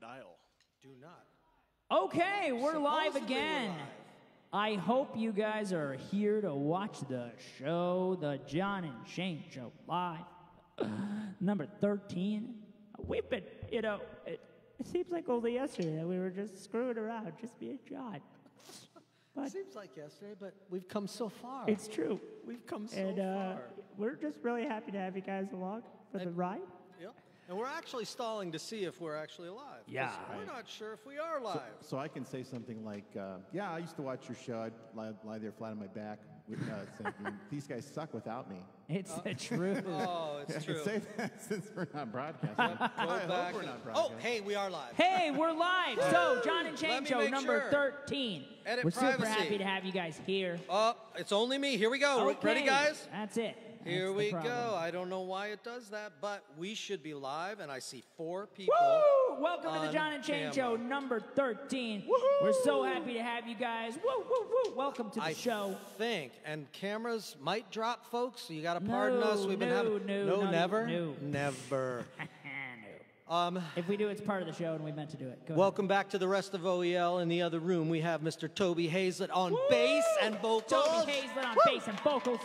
not dial. Do not. Okay, we're live Supposedly we're again. live. I hope you guys are here to watch the show, the John and Shane Show live. Number 13. We've been, you know, it, it seems like only yesterday that we were just screwing around, just being and John. But Seems like yesterday, but we've come so far. it's true. we've come so And uh, far. we're just really happy to have you guys along for the ride. Yep. And we're actually stalling to see if we're actually alive. Yeah. We're not sure if we are live. So I can say something like, uh, "Yeah, I used to watch your show. I'd lie, lie there flat on my back, with, uh, thinking these guys suck without me." It's the truth. oh, it's I true. can say that since we're not broadcasting. I hope we're and- not oh, hey, we are live. Hey, we're live. So, John and Shane Let Show number sure. 13. Edit we're super happy to have you guys here. Oh, it's only me. Here we go. Ready, guys? That's it. Here we go. I don't know why it does that, but we should be live, and I see four people. Woo! Welcome to the John and camera. Show number 13. We're so happy to have you guys. Woo, woo, woo. Welcome to the I show. think, and cameras might drop, folks. So you got to pardon us. We've been no, having no, no, not never, no. never. Um, If we do, it's part of the show, and we meant to do it. Go welcome back to the rest of OEL. In the other room, we have Mr. Toby Hazlett on bass and vocals, Toby Hazlett on bass and vocals.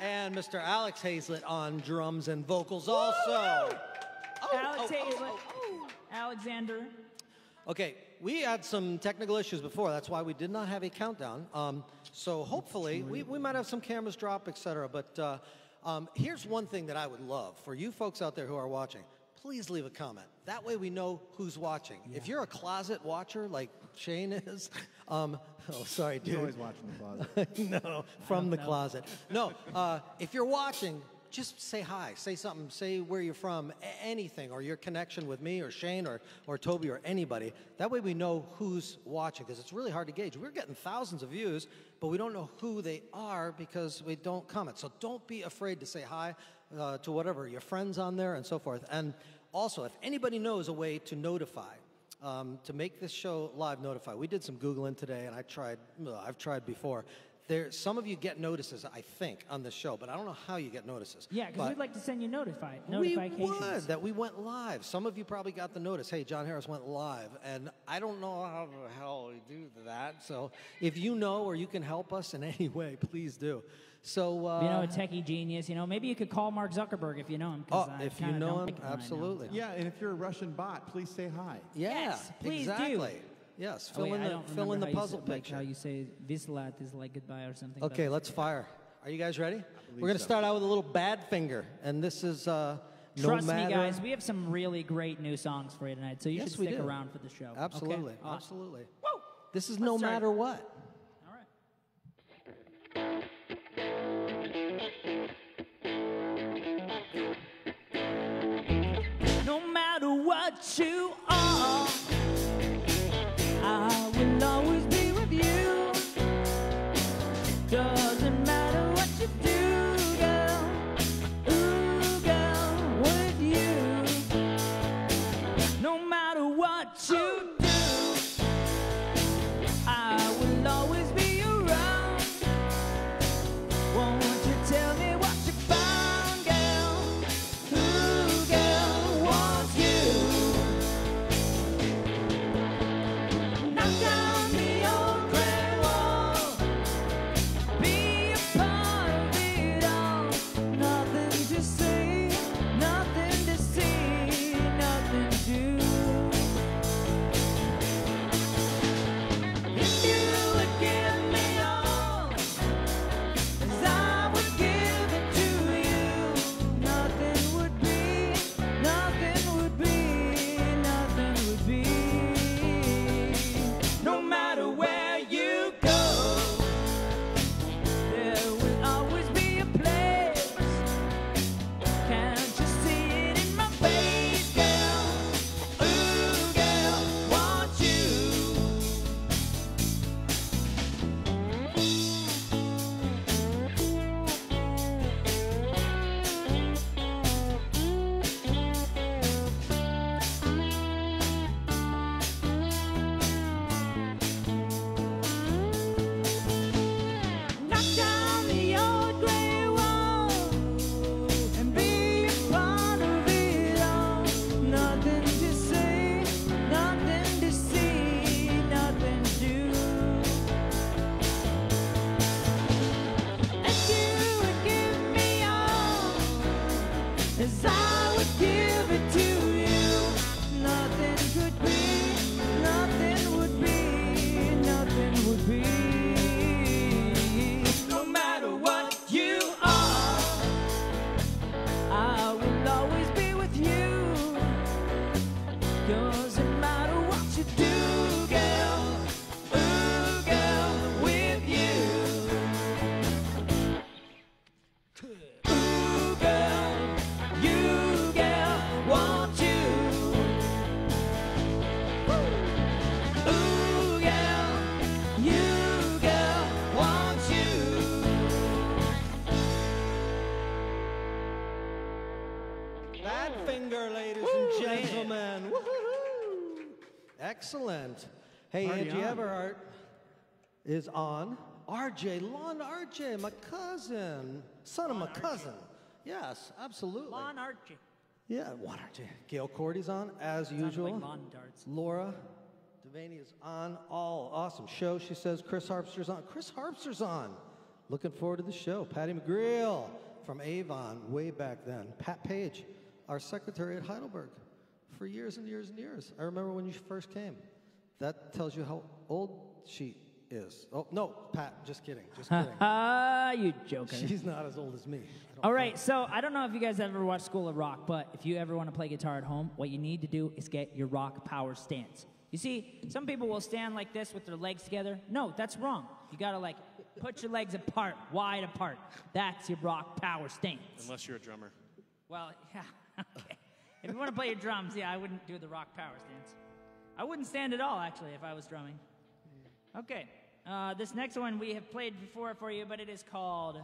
And Mr. Alex Hazlett on drums and vocals, also. Oh, Alex oh, oh, Hazlett. oh, Alexander. oh. Okay, we had some technical issues before. That's why we did not have a countdown. Um, so hopefully, we, we might have some cameras drop, etc. But uh, um, here's one thing that I would love for you folks out there who are watching. Please leave a comment. That way we know who's watching. If you're a closet watcher like Shane is, um, oh sorry, He's dude. always watching the closet. no, from the closet. No, uh, if you're watching, just say hi. Say something. Say where you're from, a- anything, or your connection with me, or Shane, or, or Toby, or anybody. That way we know who's watching, because it's really hard to gauge. We're getting thousands of views, but we don't know who they are because we don't comment. So don't be afraid to say hi uh, to whatever, your friends on there, and so forth. And also, if anybody knows a way to notify, um, to make this show live notify. We did some googling today, and I tried. well, I've tried before. There, some of you get notices, I think, on this show, but I don't know how you get notices. Yeah, because we'd like to send you notify, we notifications. would that we went live. Some of you probably got the notice. Hey, John Harris went live, and I don't know how the hell we do that. So, if you know or you can help us in any way, please do. So, uh, you know, a techie genius. You know, maybe you could call Mark Zuckerberg if you know him. oh, I if you know don't him, like right now. absolutely. yeah, and if you're a Russian bot, please say hi. Yeah, Yes, please do. exactly. Yes, Oh, fill wait, in the fill in the how you puzzle say, like picture. how you say Vislat is like goodbye or something. Okay, let's fire. Are you guys ready? We're going to so. start out with a little Badfinger, and this is uh, no Trust matter. me, guys, we have some really great new songs for you tonight, so you Yes, should stick around for the show. Okay? Absolutely, Awesome. absolutely. Woo! This is Let's no start. matter what. You Excellent. Hey, Party Angie on. Everhart is on. RJ, Lon RJ, my cousin, son of my cousin. Yes, absolutely. Lon Archie. Yeah, Lon RJ? Gail Cordy's on, as Sounds usual. like lawn darts. Laura Devaney is on. All awesome show. She says Chris Harpster's on. Chris Harpster's on. Looking forward to the show. Patty McGreal from Avon, way back then. Pat Page, our secretary at Heidelberg for years and years and years. I remember when you first came. That tells you how old she is. Oh, no, Pat, just kidding. Just kidding. Ah, you joker. She's not as old as me. I don't All right, so I don't know if you guys ever watched School of Rock, but if you ever want to play guitar at home, what you need to do is get your rock power stance. You see, some people will stand like this with their legs together. No, that's wrong. You gotta like put your legs apart, wide apart. That's your rock power stance. Unless you're a drummer. Well, yeah, okay. If you want to play your drums, yeah, I wouldn't do the rock power stance. I wouldn't stand at all, actually, if I was drumming. Okay, uh, this next one we have played before for you, but it is called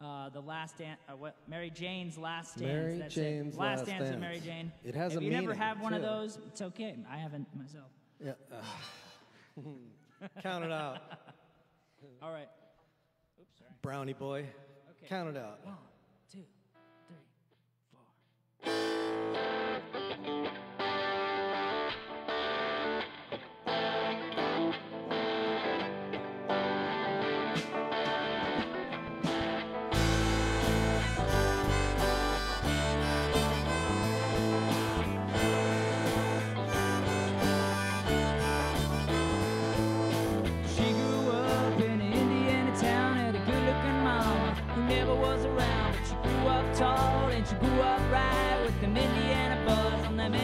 uh, the Last Dance. Uh, what? Mary Jane's Last Dance. Mary That's Jane's it. Last, Last Dance with Dance. Mary Jane. It has if a you never have one of those, it's okay. I haven't myself. Yeah. Count it out. All right. Oops, sorry. Brownie boy. Okay. Count it out. One, two, three, four. Moved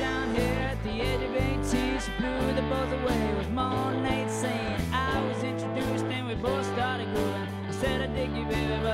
down here at the age of 18. She blew the both away saying. I was introduced and we both started grooving. I said I dig you, baby,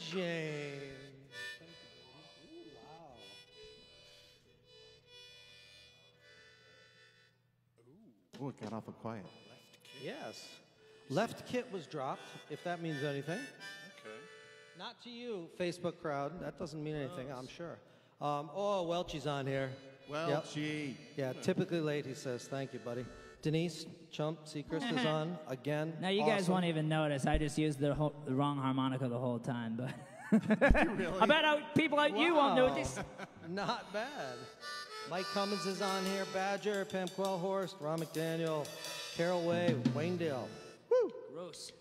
with Mary Jane. Ooh, wow. Oh, it got awful quiet. Yes. Left kit was dropped, if that means anything. Okay. Not to you, Facebook crowd. That doesn't mean anything, I'm sure. Um, oh, Welchie's on here. Well, Yep. gee. Yeah, typically late, he says. Thank you, buddy. Denise, Chump, Seacrest is on again. Now you guys Awesome. won't even notice. I just used the, whole, the wrong harmonica the whole time, but I bet out people like you won't notice. Not bad. Mike Cummins is on here. Badger, Pam Quellhorst, Ron McDaniel, Carol Way, Wayne Dale. Gross.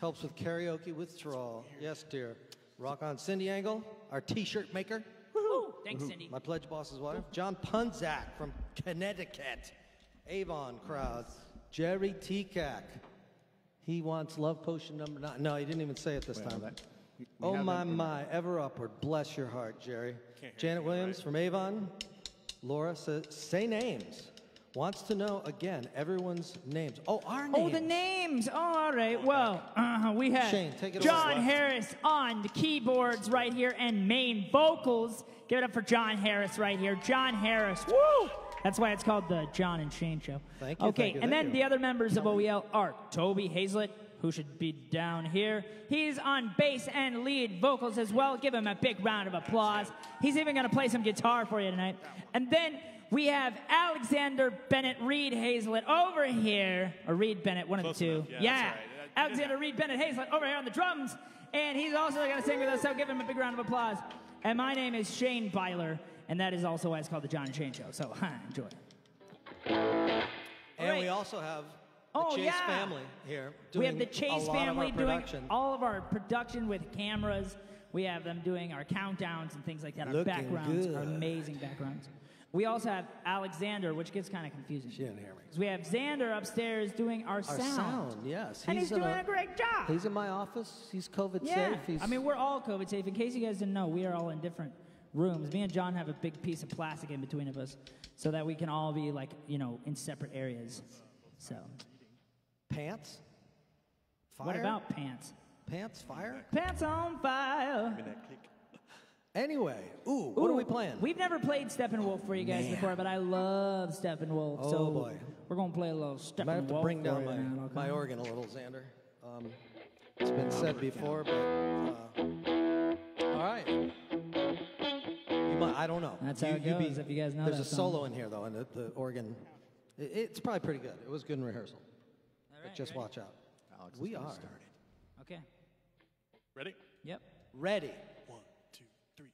Helps with karaoke withdrawal. Yes, dear. Rock on. Cindy Angle, our t-shirt maker. Woo! Thanks, Cindy. My pledge boss's wife. John Punzak from Connecticut. Avon crowd. Jerry Tekak. He wants love potion number nine. No, he didn't even say it this Well, time. that- we- we oh my my, ever upward. Bless your heart, Jerry. Janet Williams from Avon. Laura says, say names. Wants to know again everyone's names. Oh, our names. Oh, the names. Oh, all right. Well, uh, we have Shane, take it John away. Harris on the keyboards right here and main vocals. Give it up for John Harris right here. John Harris. Woo! That's why it's called the John and Shane Show. Thank you, Okay, thank you, and thank then you. the other members of OEL are Toby Hazlett, who should be down here. He's on bass and lead vocals as well. Give him a big round of applause. He's even going to play some guitar for you tonight. And then we have Alexander Bennett Reed Hazlett over here, or Reed Bennett, one Close of the two. enough. Yeah, that's right. Yeah, you did Alexander Reed Bennett Hazlett over here on the drums. And he's also going to sing with us, so give him a big round of applause. And my name is Shane Byler, and that is also why it's called the John and Shane Show. So enjoy. And Alright. we also have the Oh, Chase yeah. family here. we have the Chase a our family doing all of our production with cameras. We have them doing our countdowns and things like that. Our Looking backgrounds good. amazing backgrounds. We also have Alexander, which gets kind of confusing. She didn't hear me. We have Xander upstairs doing our, Our sound, yes. And he's, in doing a, great job. He's in my office. He's COVID yeah. safe. He's, I mean, we're all COVID safe. In case you guys didn't know, we are all in different rooms. Me and John have a big piece of plastic in between of us so that we can all be like, you know, in separate areas. So, pants. Fire. what about pants? pants? Fire. Pants on fire. Anyway, ooh, what are we playing? We've never played Steppenwolf for you guys Man. before, but I love Steppenwolf. Oh, so boy. we're gonna play a little I might have to bring down my, you, okay? my organ a little, Xander. Um, it's been said before, but uh, all right. You might, I don't know. That's You- how it you be- goes, if you guys know There's that a song. solo in here though, and the, the organ. It, it's probably pretty good. It was good in rehearsal. All But just ready? watch out. Alex we getting are started. Okay. Ready? Yep. ready. One, two, three.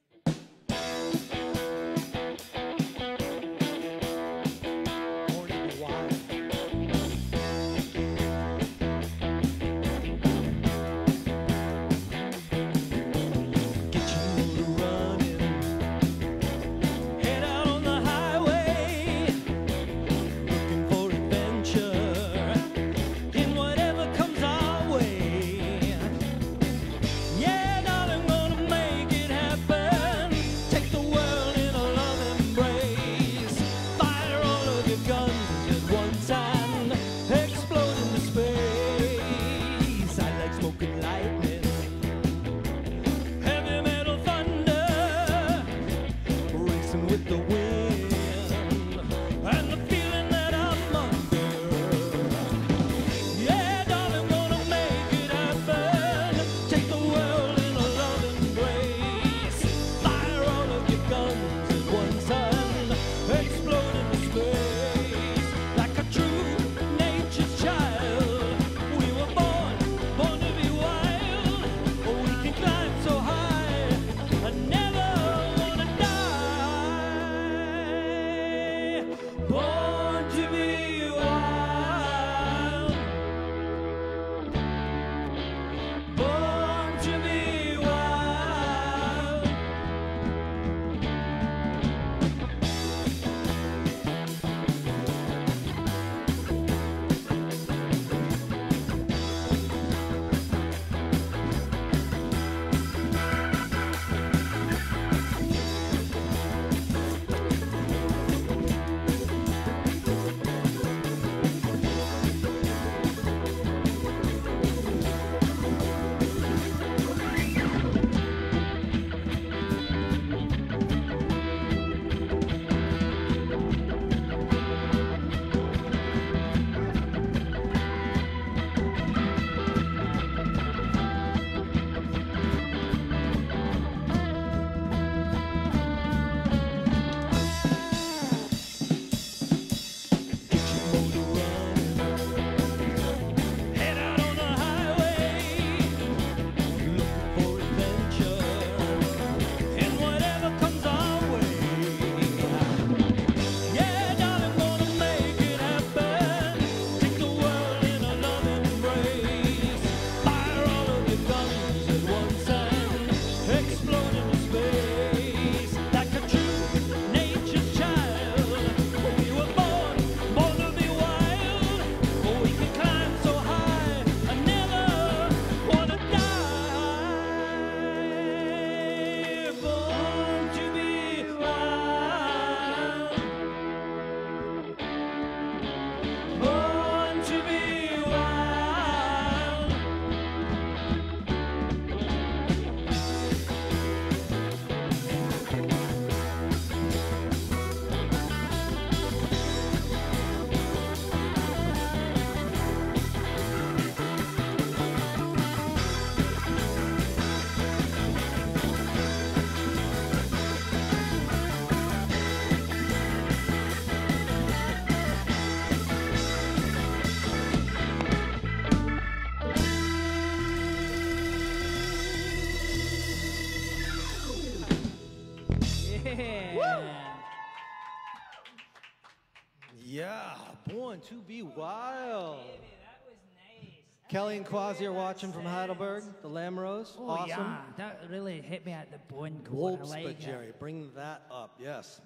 Kelly and Quasi are watching from Heidelberg, the Lamrose. Oh awesome. yeah, that really hit me at the point. chord. I like but it. Jerry, bring that up. Yes.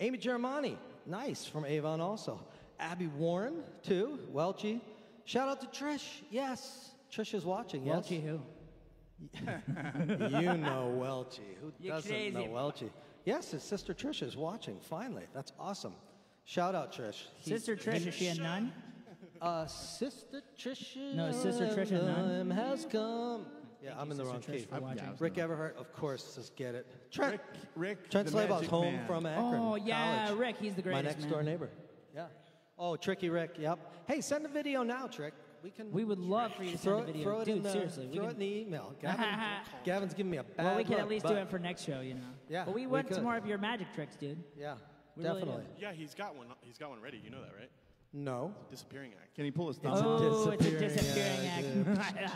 Amy Germani, nice from Avon also. Abby Warren too. Welchie. Shout out to Trish. Yes, Trish is watching. Yes. Welchie who? you know Welchie. Who You're doesn't crazy. know Welchie? Yes, his sister Trish is watching. Finally, that's awesome. Shout out Trish. Sister Trish, is she a nun? Uh, Sister Trisha. No, Sister Trisha Nunn. has come. Yeah, I'm in the Sister wrong Trish key. for watching. I was Rick Everhart, of course, says get it. Trent. Rick, Rick Trent the Slaybaugh's Magic home Man. from Akron. Oh, yeah, College. Rick, he's the My greatest, next door man. neighbor. Yeah. Oh, Tricky Rick. Yep. Hey, send a video now, Trick. We can. We would love for you to throw send a it, video. throw it Dude, in the, seriously. we Throw can- it in the email. Gavin, Gavin's giving me a bad well, we can look, at least but do it for next show, you know. Yeah, But we we want some could. more of your magic tricks, dude. Yeah, We really definitely. do. Yeah, he's got one. He's got one ready. You know that, right? No. Disappearing act. Can he pull his thumb? It's a out? Oh, it's a disappearing disappearing act, act.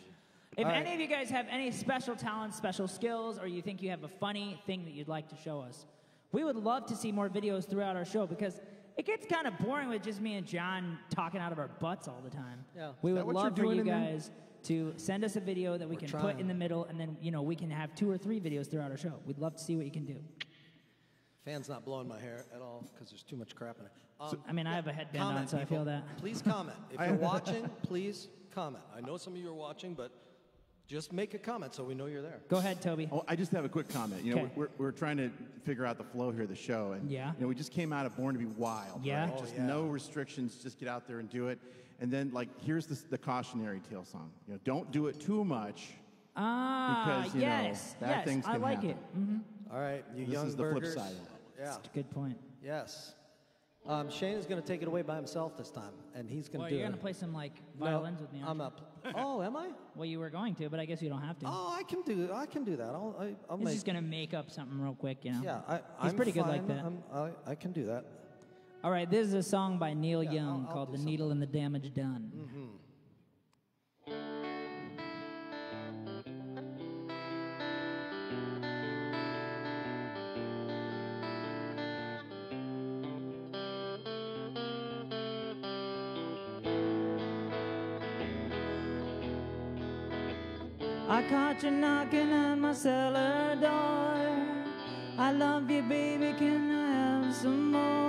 if All right. any of you guys have any special talents, special skills, or you think you have a funny thing that you'd like to show us, we would love to see more videos throughout our show because it gets kind of boring with just me and John talking out of our butts all the time. Yeah. We would love for you in there? guys to send us a video that we We're can trying. put in the middle, and then you know we can have two or three videos throughout our show. We'd love to see what you can do. Fan's not blowing my hair at all because there's too much crap in it. Um, I mean, I have a headband on, comment, so I feel that. Please comment. If you're watching, please comment. I know some of you are watching, but just make a comment so we know you're there. Go ahead, Toby. Oh, I just have a quick comment. You know, Okay. we're, we're trying to figure out the flow here of the show, and Yeah. you know, we just came out of Born to Be Wild. Yeah. right? Oh, just yeah. no restrictions. Just get out there and do it. And then, like, here's the, the cautionary tale song. You know, don't do it too much. Ah, Because, you know, yes, bad yes, things I like happen. it. hmm All right, you This young is the flip side of that. Yeah. Good point. Yes. Um, Shane is going to take it away by himself this time, and he's going to Well, do you're it. gonna play some like No, violins with me. I'm up. Oh, am I? Well, you were going to, but I guess you don't have to. Oh, I can do. I can do that. I'll. I, I'll He's make. just gonna make up something real quick, you know. yeah, I, he's I'm pretty good like that. I'm, I, I can do that. All right, this is a song by Neil Yeah, Young I'll- I'll called "The Needle and the Damage Done." I caught you knocking at my cellar door. I love you, baby. Can I have some more?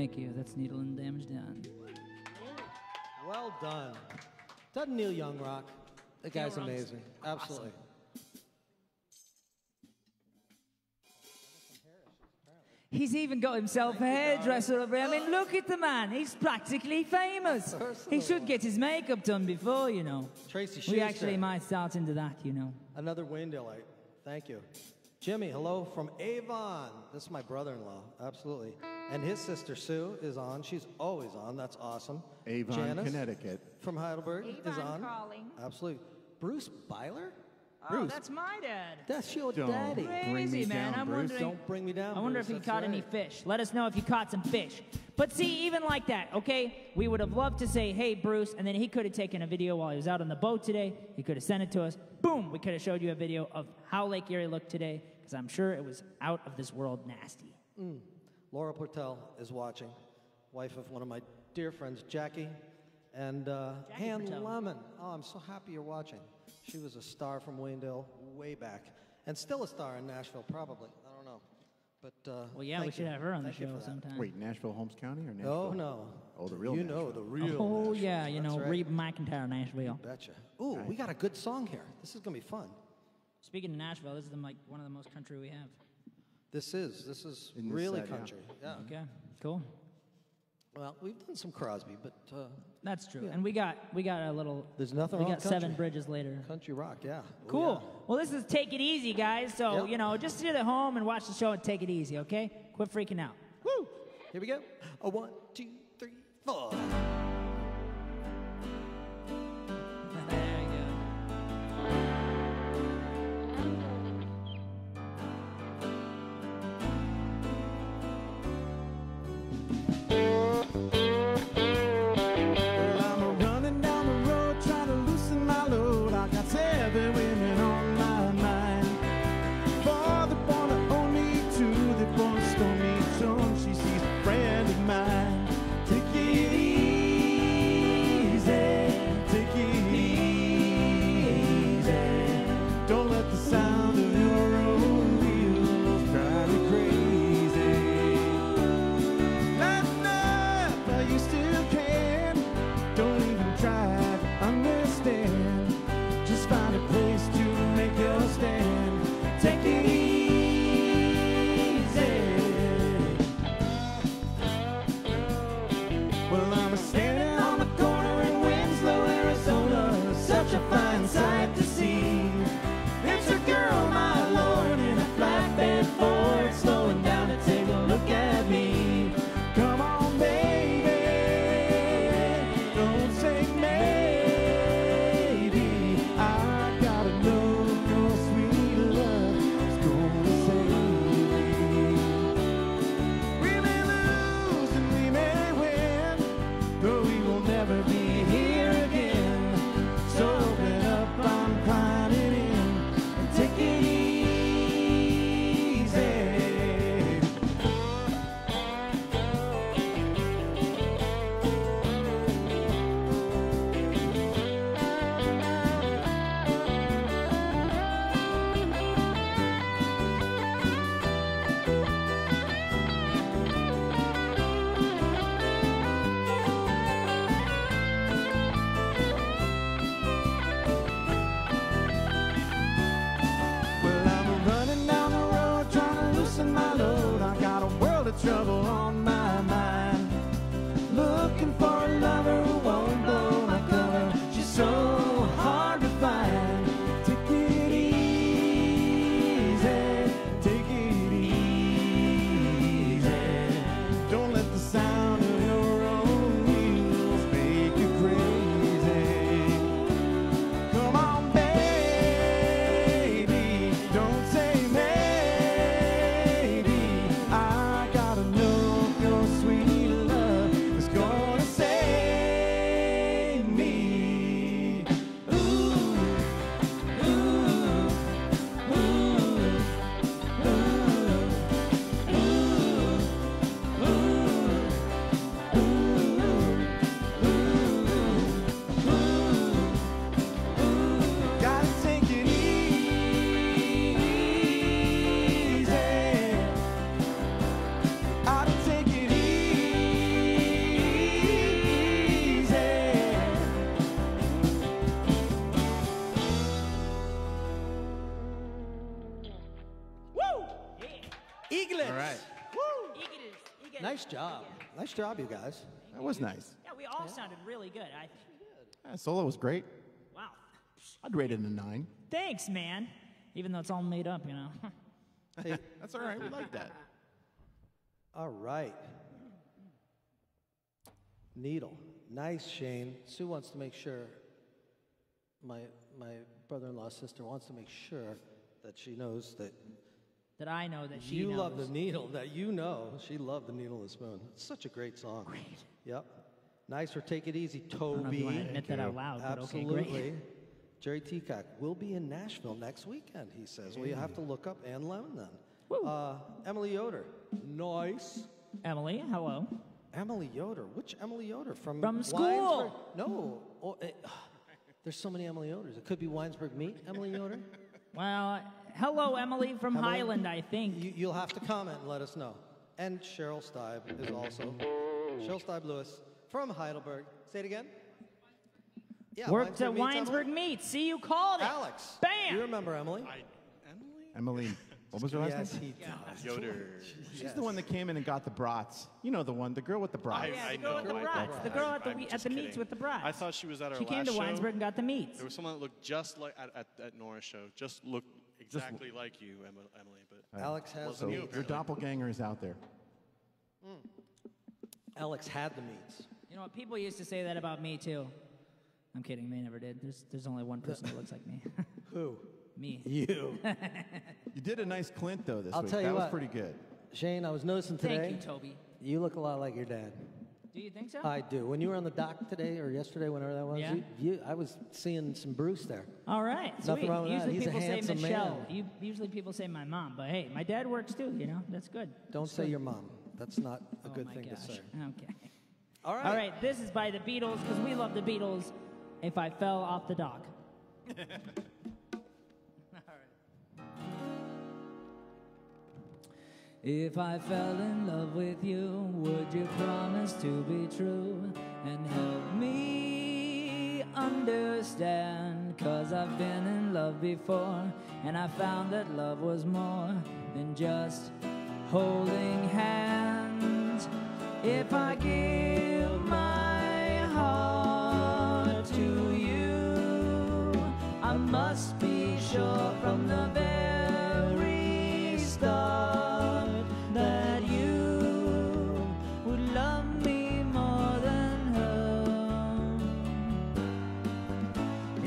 Thank you. That's needle and damage done. Well done. Doesn't Neil Young rock? The guy's Young's amazing. Absolutely. He's even got himself a hairdresser over here. I mean, look at the man. He's practically famous. He should get his makeup done before, you know. Tracy We actually might start into that, you know. Another Wayndaleite. Thank you. Jimmy, hello from Avon. This is my brother-in-law. Absolutely. And his sister Sue is on. She's always on. That's awesome. Avon, Janice Connecticut. from Heidelberg is on. calling. Absolutely. Bruce Byler? Oh, Bruce. that's my dad. That's your Don't daddy. bring Crazy, me man. down, I'm Bruce. wondering. Don't bring me down. I wonder Bruce. if he That's caught any fish. Let us know if you caught some fish. But see, even like that, okay, we would have loved to say, hey, Bruce, and then he could have taken a video while he was out on the boat today. He could have sent it to us. Boom, we could have showed you a video of how Lake Erie looked today, because I'm sure it was out of this world nasty. Laura Portel is watching, wife of one of my dear friends, Jackie, and uh, Jackie Ann Portel. Lemon. Oh, I'm so happy you're watching. She was a star from Wayndale way back, and still a star in Nashville, probably. I don't know, but uh, Well, yeah, we should you. have her on the Thank you show sometime. Wait, Nashville, Holmes County, or No, Nashville? no. Oh, the real You know the real. Oh, Nashville. yeah, you That's know, right. Reed McIntyre, Nashville. Betcha. Ooh, we got a good song here. This is gonna be fun. Speaking of Nashville, this is the, like one of the most country we have. This is this is this really set, yeah. country. Yeah. Okay, cool. Well, we've done some Crosby, but uh, That's true. And we got we got a little. There's nothing We got with seven bridges later. country rock. Yeah. Oh, Cool. yeah. Well, this is take it easy, guys. So Yep. you know, just sit at home and watch the show and take it easy. Okay? Quit freaking out. Woo! Here we go. A one, two, three, four. Nice job, you guys. That was nice. Yeah, we all sounded really good. I think. Yeah, solo was great. Wow. I'd rate it a nine. Thanks, man. Even though it's all made up, you know. Hey, That's all right. We like that. all right. Needle. Nice, Shane. Sue wants to make sure. My my brother-in-law's sister wants to make sure that she knows that that I know that she you knows. love the needle that you know. She loved the needle and the spoon. It's such a great song. Great. Yep. Nice or take it easy, I don't know if Toby. you want to admit that out loud, but okay, Absolutely. great. Jerry Teacock will be in Nashville next weekend, he says. Well, you have to look up Ann Lemon then. Woo. Uh, Emily Yoder. Nice. Emily, hello. Emily Yoder. Which Emily Yoder? From From school. Winesburg? No. Oh, eh, there's so many Emily Yoders. It could be Winesburg Meat, Emily Yoder. Well, hello, Emily from Emily? Highland, I think. You, you'll have to comment and let us know. And Cheryl Stibe is also. Cheryl Stibe Lewis from Heidelberg. Say it again. Yeah, Worked at Meats, Winesburg Meats. See, you called it. Alex. Bam! You remember Emily? I, Emily? Emily, what was her last yes, name? he does. Yoder. She's the one that came in and got the brats. You know the one, the girl with the brats. I, yeah, I girl know. with the I- brats. The girl at the I'm we- at the meats with the brats. I thought she was at our She came last to show. And got the meats. There was someone that looked just like at, at, at Nora's show, just looked exactly like you, Emily. But Alex has So you, your doppelganger is out there. Mm. Alex had the meats. You know what? People used to say that about me too. I'm kidding. They never did. There's there's only one person that looks like me. Who? me. You. You did a nice Clint though this I'll week. tell you that was pretty good. Shane, I was noticing today. Thank you, Toby. You look a lot like your dad. Do you think so? I do. When you were on the dock today or yesterday, whenever that was, Yeah. you, you, I was seeing some Bruce there. All right. Nothing sweet. wrong with that. usually He's a people say handsome Michelle. man. You, usually people say my mom, but hey, my dad works too. You know, that's good. Don't say your mom. That's not a oh good my thing gosh. to say. Okay. All right. All right. This is by the Beatles because we love the Beatles. If I fell off the dock. If I fell in love with you, would you promise to be true and help me understand? Cause I've been in love before and I found that love was more than just holding hands. If I give my heart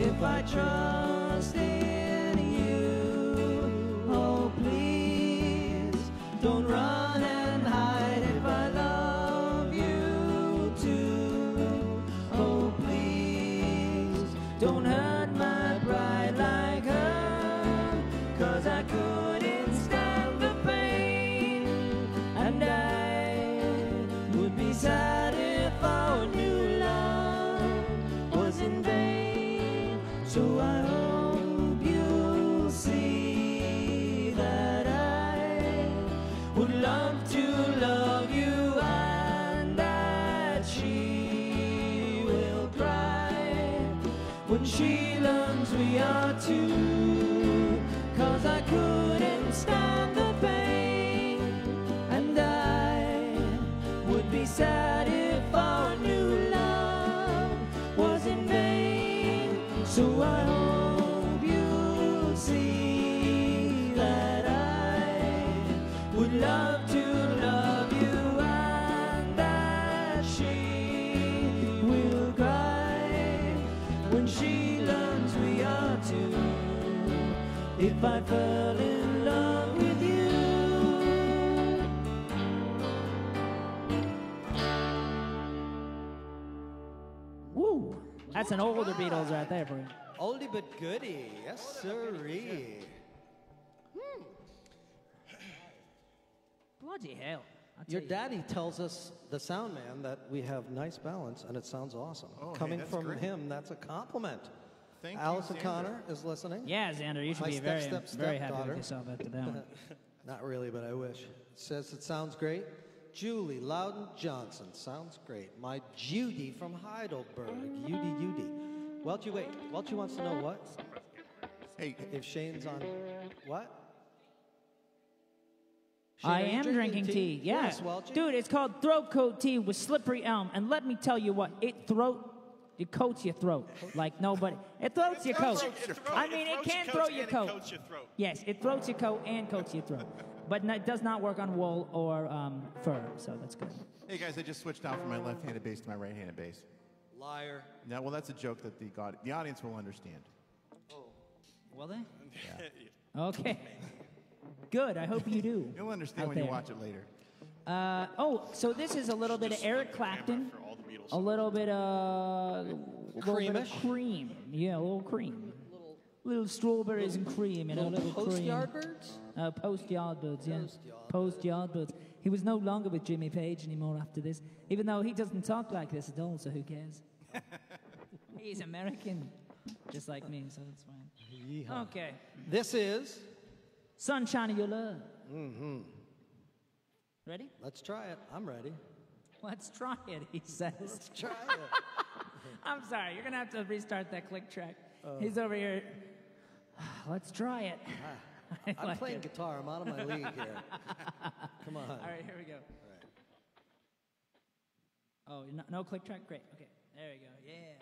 If I trust That's an older Beatles right there for you. Oldie but goodie. Yes, sirree. Hmm. Bloody hell. I'll Your tell you. daddy tells us, the sound man, that we have nice balance and it sounds awesome. Oh, hey, Coming that's from great. him, that's a compliment. Thank you, Allison Xander. Connor is listening. Yeah, Xander, you should My be step, very, step, very happy daughter. with yourself after that one. Not really, but I wish. Says it sounds great. Julie Loudon Johnson. Sounds great. My Judy from Heidelberg. Judy, Judy. Welchie, wait. Welchie wants to know what? Hey, If Shane's on. What? Shane, I am drinking tea. Yeah. Yes, Welchie. Dude, it's called throat coat tea with slippery elm. And let me tell you what, it throat it coats your throat like nobody. It throats your coat. I mean, it can throw your coat. coats your throat. Yes, it throats your coat and coats your throat. But it does not work on wool or um, fur, so that's good. hey guys, I just switched out from my left-handed bass to my right-handed bass. Liar. Now, well, that's a joke that the god, the audience will understand. Oh, will they? Yeah. Okay. Good. I hope you do. You'll understand out when you watch it later. Uh, oh, so this is a little bit of Eric Clapton, for all the Beatles a little bit of, a little bit of cream. Yeah, a little cream. Little strawberries and cream, you know, Little little post cream. Yardbirds? Uh, post Yardbirds, yeah. Post Yardbirds. Post Yardbirds. He was no longer with Jimmy Page anymore after this, even though he doesn't talk like this at all, so who cares? He's American, just like me, so that's fine. Okay. This is. Sunshine of Your Love. Mm-hmm. Ready? Let's try it. I'm ready. Let's try it, he says. Let's try it. I'm sorry, you're gonna have to restart that click track. Oh. He's over here. Let's try it. Ah, I I'm like playing it. guitar. I'm out of my league here. Come on. All right, here we go. Oh, no, no click track? Great. Okay, there we go. Yeah.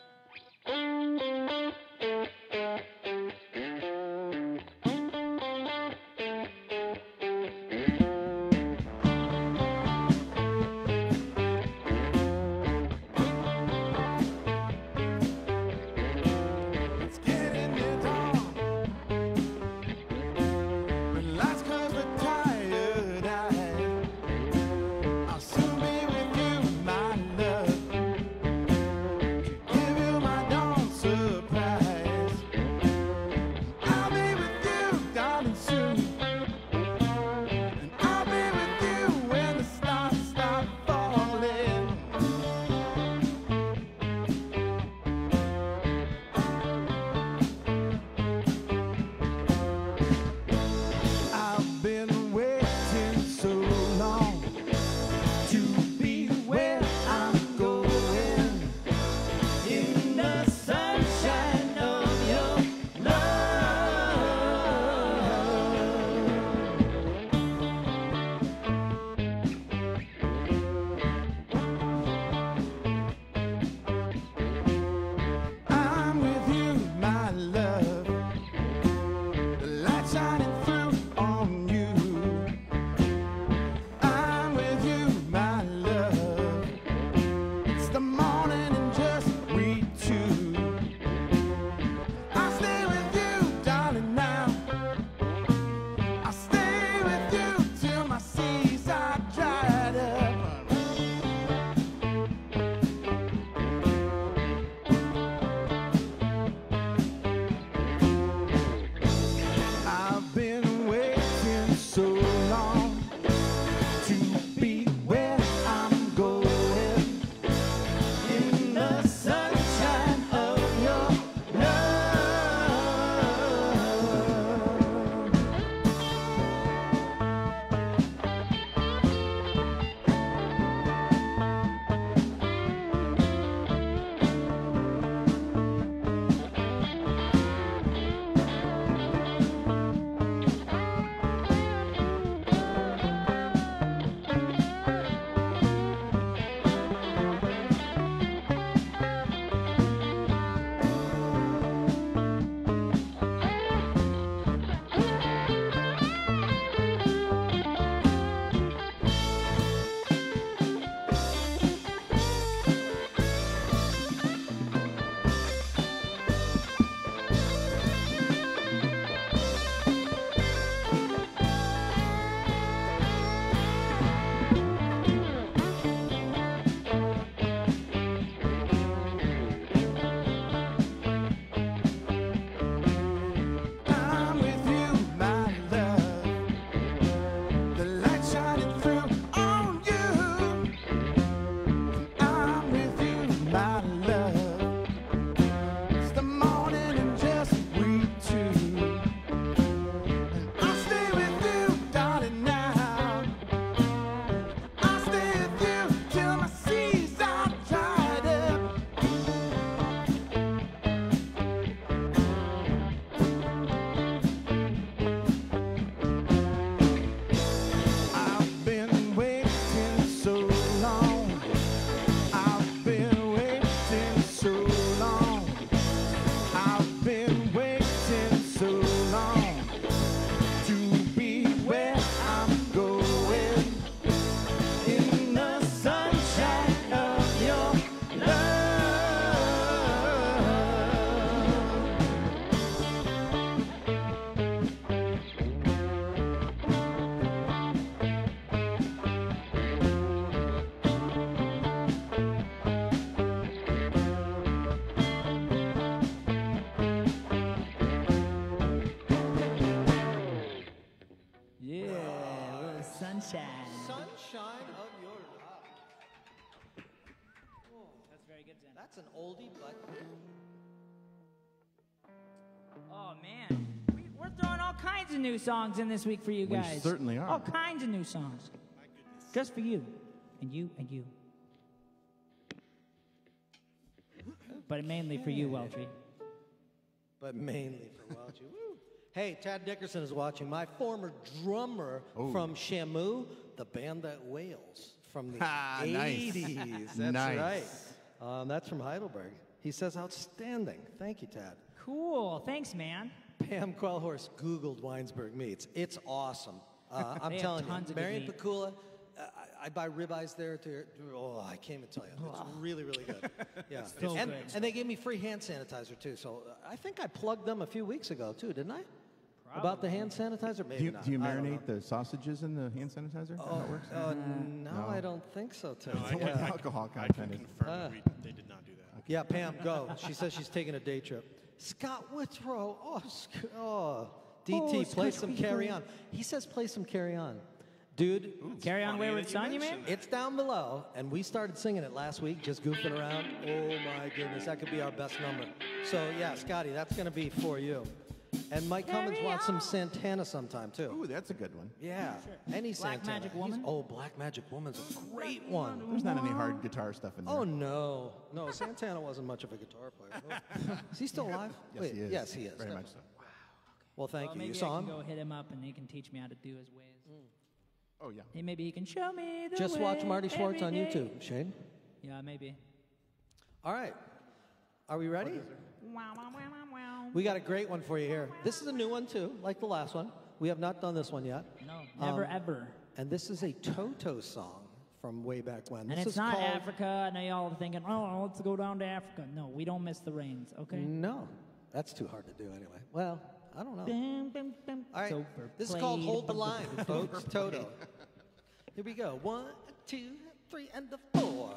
That's an oldie, but Oh man, we, we're throwing all kinds of new songs in this week for you guys. We guys. certainly are. All kinds of new songs, My goodness. just for you, and you and you. But mainly for you, Weltry. but mainly for Welchie. Woo. Hey, Tad Dickerson is watching. My former drummer from Shamu, the band that wails from the Ah, nice. 80s. That's Nice. right. Um, that's from Heidelberg. He says, outstanding. Thank you, Tad. Cool. Thanks, man. Pam Quellhorst Googled Winesburg meats. It's awesome. Uh, I'm telling tons you, Marion meat. Pacula. Uh, I, I buy ribeyes there. To, oh, I can't even tell you. It's really, really good. Yeah, So and, good. and they gave me free hand sanitizer too. So I think I plugged them a few weeks ago too, didn't I? About the hand sanitizer, maybe Do you, not. do you I don't marinate the sausages in the hand sanitizer? How that works? know. Uh, no, I don't think so, Tim. I can, yeah. I, alcohol I can content is- confirm Ah. that we, they did not do that. Yeah, Pam, go. She says she's taking a day trip. Scott Withrow. Oh, Sc- oh. DT, Oh, play Scott some Carry Withrow. On. He says play some Carry On. Dude, Carry on, funny Wayward that you Son, you mean? mentioned it's down below, and we started singing it last week, just goofing around. Oh my goodness, that could be our best number. So yeah, Scotty, that's gonna be for you. And Mike Cummins Carry wants some. Santana sometime too. Ooh, that's a good one. Yeah, any Black Santana. Magic He's- Oh, Black Magic Woman's a great one. There's not any hard guitar stuff in there. Oh no, no, Santana wasn't much of a guitar player. No. Is he still alive? yes, Wait, he is. Yes, he is. Very much so. Wow. Well, thank Well, you. maybe You saw I him? can go hit him up and he can teach me how to do his ways. Mm. Oh, yeah. Hey, maybe he can show me the Just way watch Marty Schwartz on every day. YouTube, Shane. Yeah, maybe. All right. Are we ready? Wow, wow, wow, wow, wow. We got a great one for you here. This is a new one too, like the last one. We have not done this one yet. No, never Um, ever. And this is a Toto song from way back when. And This it's is not called, Africa. I know y'all are thinking, oh, let's go down to Africa. No, we don't miss the rains, okay? No, that's too hard to do anyway. Well, I don't know. Bam, bam, bam. All right, It's this is called. Hold the Line, folks. Toto. Here we go. One, two, three, and the four.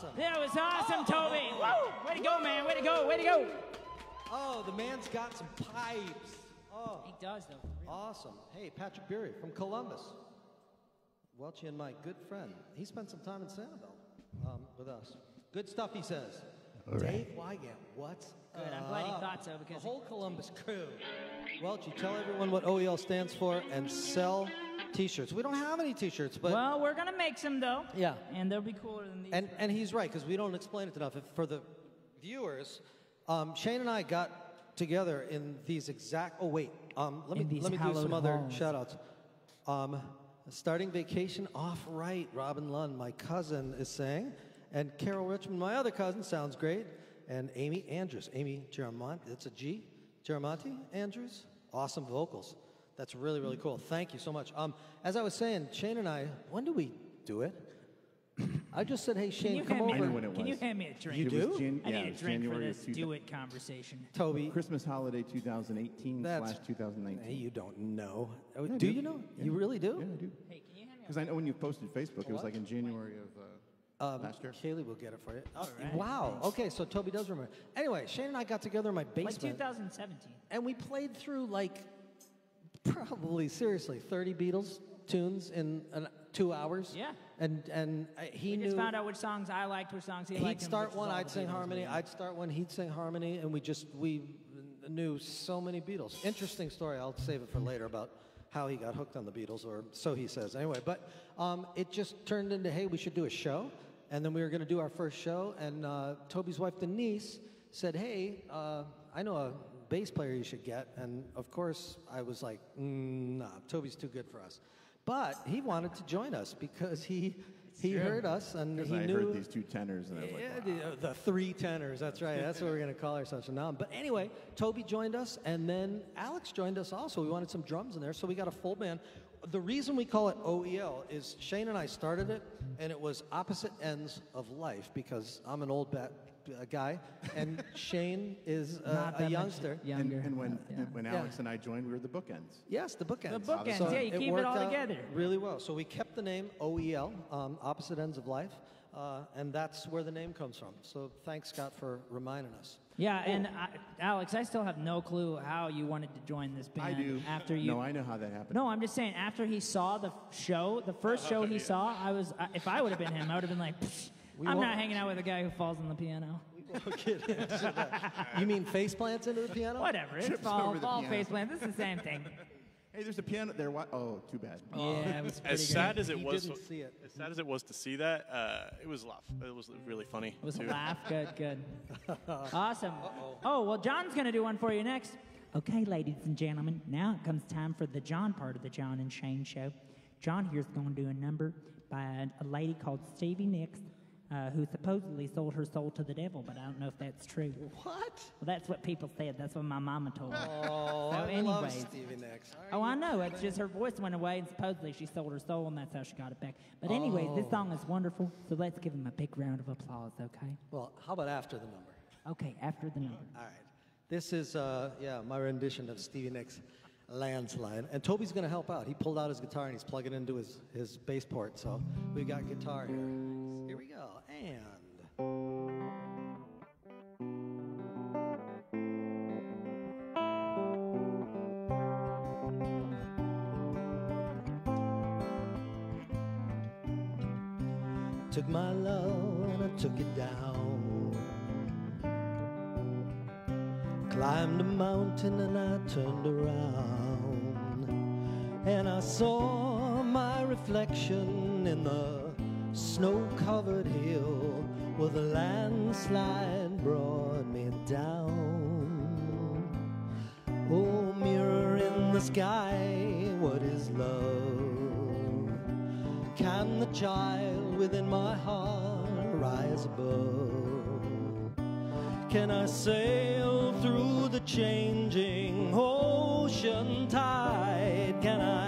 Awesome. That was awesome, Toby. Woo! Way to go, man. Way to go. Way to go. Oh, the man's got some pipes. Oh, He does, though. awesome. Hey, Patrick Beery from Columbus. Welchie and my good friend. He spent some time in Sanibel um, with us. Good stuff, he says. Dave Wygant, what's Good, I'm glad he thought so, because- the whole Columbus crew. Welchie, tell everyone what OEL stands for and sell T-shirts. We don't have any T-shirts, but Well, we're gonna make some though. Yeah. And they'll be cooler than these. And, and he's right, because we don't explain it enough. If, for the viewers, um, Shane and I got together in these exact. Oh, wait. Um, let In me, let me do hallowed some other shout outs. Um, starting vacation off right, Robin Lund, my cousin, is saying. And Carol Richmond, my other cousin, sounds great. And Amy Andrews. Amy Geramonte, that's a G. Geramonte Andrews. Awesome vocals. That's really, really cool. Thank you so much. Um, as I was saying, Shane and I, when do we do it? I just said, hey, Shane, come hand me? I over. know when it Can you was. hand me a drink? You It do? was Jan- I yeah, need it a was drink for January this of 2000 do it conversation. Toby, Christmas holiday 2018 That's- slash 2019. Hey, you don't know. Oh, do do. you know? Yeah. You really do? Yeah, I do. Hey, can you hand me Because I know when you posted Facebook, it was What? like in January of uh, Um, last year. Kaylee will get it for you. Oh, right. Wow. Okay, so Toby does remember. Anyway, Shane and I got together in my a, like basement, 2017. and we played through like probably seriously 30 Beatles tunes in an, two hours. Yeah. And and uh, he We knew. just found out which songs I liked, which songs he, He'd liked. and start which one, was I'd the sing Beatles harmony. we- I'd start one, he'd sing harmony, and we just we knew so many Beatles. Interesting story. I'll save it for later about how he got hooked on the Beatles, or so he says. Anyway, but um, it just turned into hey, we should do a show, and then we were going to do our first show, and uh, Toby's wife Denise said, hey, uh, I know a bass player you should get, and of course I was like, mm, nah, Toby's too good for us. But he wanted to join us because he he heard us and he I knew heard these two tenors, and I was like, yeah, wow. the, the three tenors. That's right. That's what we're going to call ourselves from now on. But anyway, Toby joined us, and then Alex joined us also. We wanted some drums in there, so we got a full band. The reason we call it OEL is Shane and I started it, and it was opposite ends of life because I'm an old bat, uh, guy, and Shane is uh, Not a youngster. And, Younger. and when Yeah. when Yeah. Alex and I joined, we were the bookends. Yes, the bookends. The bookends, yeah, you keep it all together. Really well. So we kept the name OEL, um, Opposite Ends of Life, uh, and that's where the name comes from. So thanks, Scott, for reminding us. Yeah, and I, Alex, I still have no clue how you wanted to join this band I do. after you. No, I know how that happened. No, I'm just saying. After he saw the show, the first show he saw, I was. I, if I would have been him, I would have been like, "Pfft, I'm won't- not hanging out with a guy who falls on the piano. We'll get into that. You mean face plants into the piano? Whatever, it's Trips fall, over the fall piano. face plant. It's the same thing. Hey, there's a piano there. What? Oh, too bad. Yeah, it was As great. sad as it He was, didn't see it. as sad as it was to see that, uh, it was laugh. It was really funny. It was too. laugh. Good, good. Awesome. Oh, well, John's going to do one for you next. Okay, ladies and gentlemen, now it comes time for the John part of the John and Shane show. John here's going to do a number by a, a lady called Stevie Nicks, uh, who supposedly sold her soul to the devil, but I don't know if that's true. What? Well, that's what people said. That's what my mama told me. Oh, So I love anyways. Stevie Nicks. Oh, I know. It's just her voice went away, and supposedly she sold her soul, and that's how she got it back. But anyways, this song is wonderful, so let's give him a big round of applause, okay? Well, how about after the number? Okay, after the number. All right. This is, uh, yeah, my rendition of Stevie Nicks' Landslide. And Toby's going to help out. He pulled out his guitar and he's plugging into his, his bass port. So we've got guitar here. Here we go. And. Took my love and I took it down. Climbed a mountain and I turned around. And I saw my reflection in the snow covered hill where the landslide brought me down. Oh, mirror in the sky, what is love? Can the child within my heart rise above? Can I sail through the changing ocean tide? Can I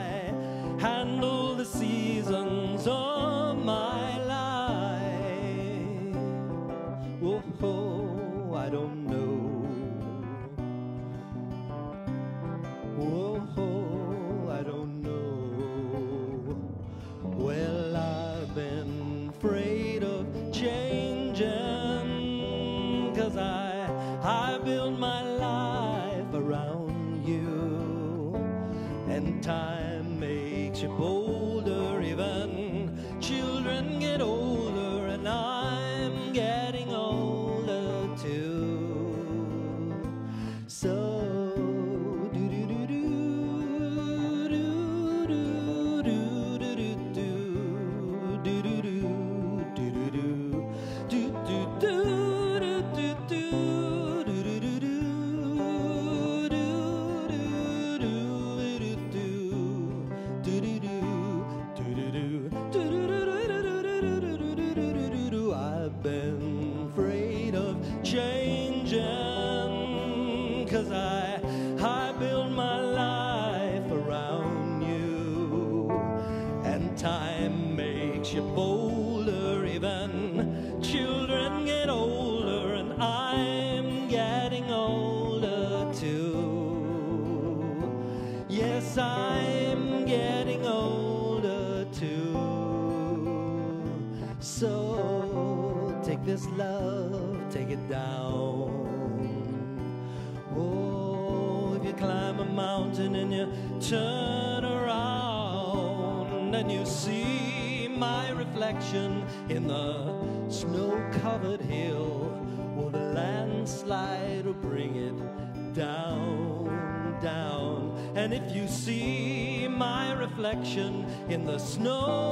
reflection in the snow-covered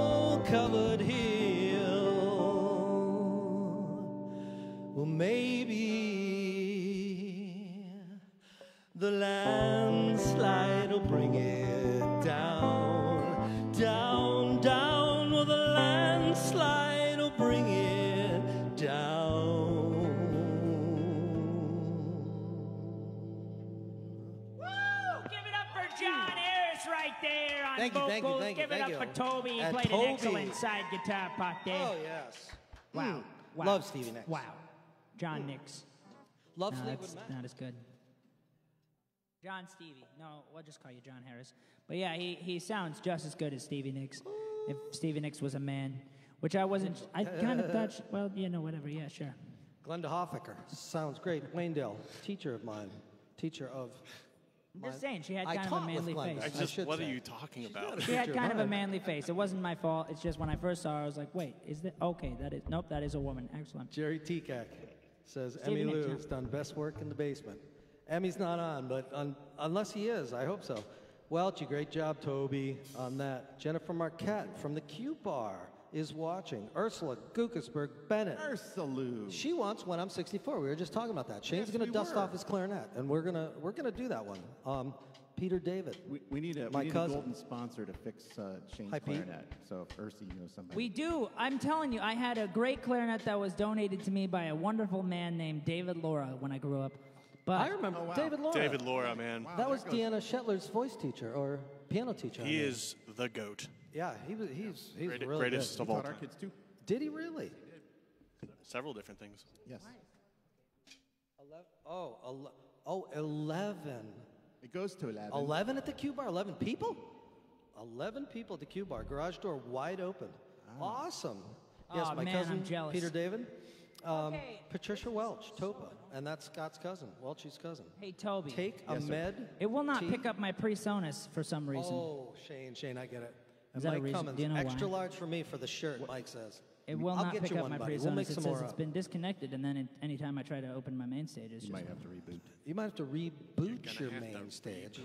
Toby. He And played Toby. an excellent side guitar part there. Oh, yes. Wow. Mm. wow. Love Stevie Nicks. Wow. John Nicks. Love No, Fleetwood Mac. not as good. John Stevie. No, we'll just call you John Harris. But yeah, he, he sounds just as good as Stevie Nicks. If Stevie Nicks was a man, which I wasn't, I kind of thought, well, you know, whatever. Yeah, sure. Glenda Hoffaker. Sounds great. Waynedale, teacher of mine. Teacher of. I'm just saying, she had I kind of a taught with manly Glenda. face. I I just, should what are you talking about? She had kind of a manly face. It wasn't my fault. It's just when I first saw her, I was like, wait, is that okay? That is nope. That is a woman. Excellent. Jerry Tekak says Emmy Nicks, Lou yeah. has done best work in the basement. Emmy's not on, but un, unless he is, I hope so. Welch, great job, Toby, on that. Jennifer Marquette from the Q Bar is watching. Ursula Gukasberg Bennett. Ursula. She wants when I'm 64. We were just talking about that. Shane's Yes, going to we dust were. off his clarinet, and we're gonna we're gonna do that one. Um, Peter David. We, we need a, My we need cousin. a golden sponsor to fix uh, Shane's Hi, Pete. clarinet. So if you knows somebody. We do. I'm telling you, I had a great clarinet that was donated to me by a wonderful man named David Laura when I grew up. But I remember Oh, wow. David Laura. David Laura, man. That was there goes- Deanna Shetler's voice teacher or piano teacher. I He mean. is the goat. Yeah, he was. He's he's Great- really greatest good. of He all taught our time. kids too. Did he really? Several different things. Yes. Eleven. Oh, ele- oh, 11. It goes to 11. 11 at the Q Bar? 11 people? 11 people at the Q Bar. Garage door wide open. Awesome. Yes, Aw, my man, cousin I'm jealous. Peter David. Um, Okay. Patricia Welch, Topa, and that's Scott's cousin, Welch's cousin. hey, Toby, Take a sir. med. it will not tea. pick up my PreSonus for some reason. Oh, Shane, Shane, I get it. And Is that a Mike reason? Cummins, Do you know extra why? large for me for the shirt. Mike says. it will I'll not get pick you up one, my buddy. PreSonus. We'll make it some says more it's up. been disconnected, and then it, anytime I try to open my main stage, it's You just might have to reboot. You might have to reboot Gonna your have to main stage.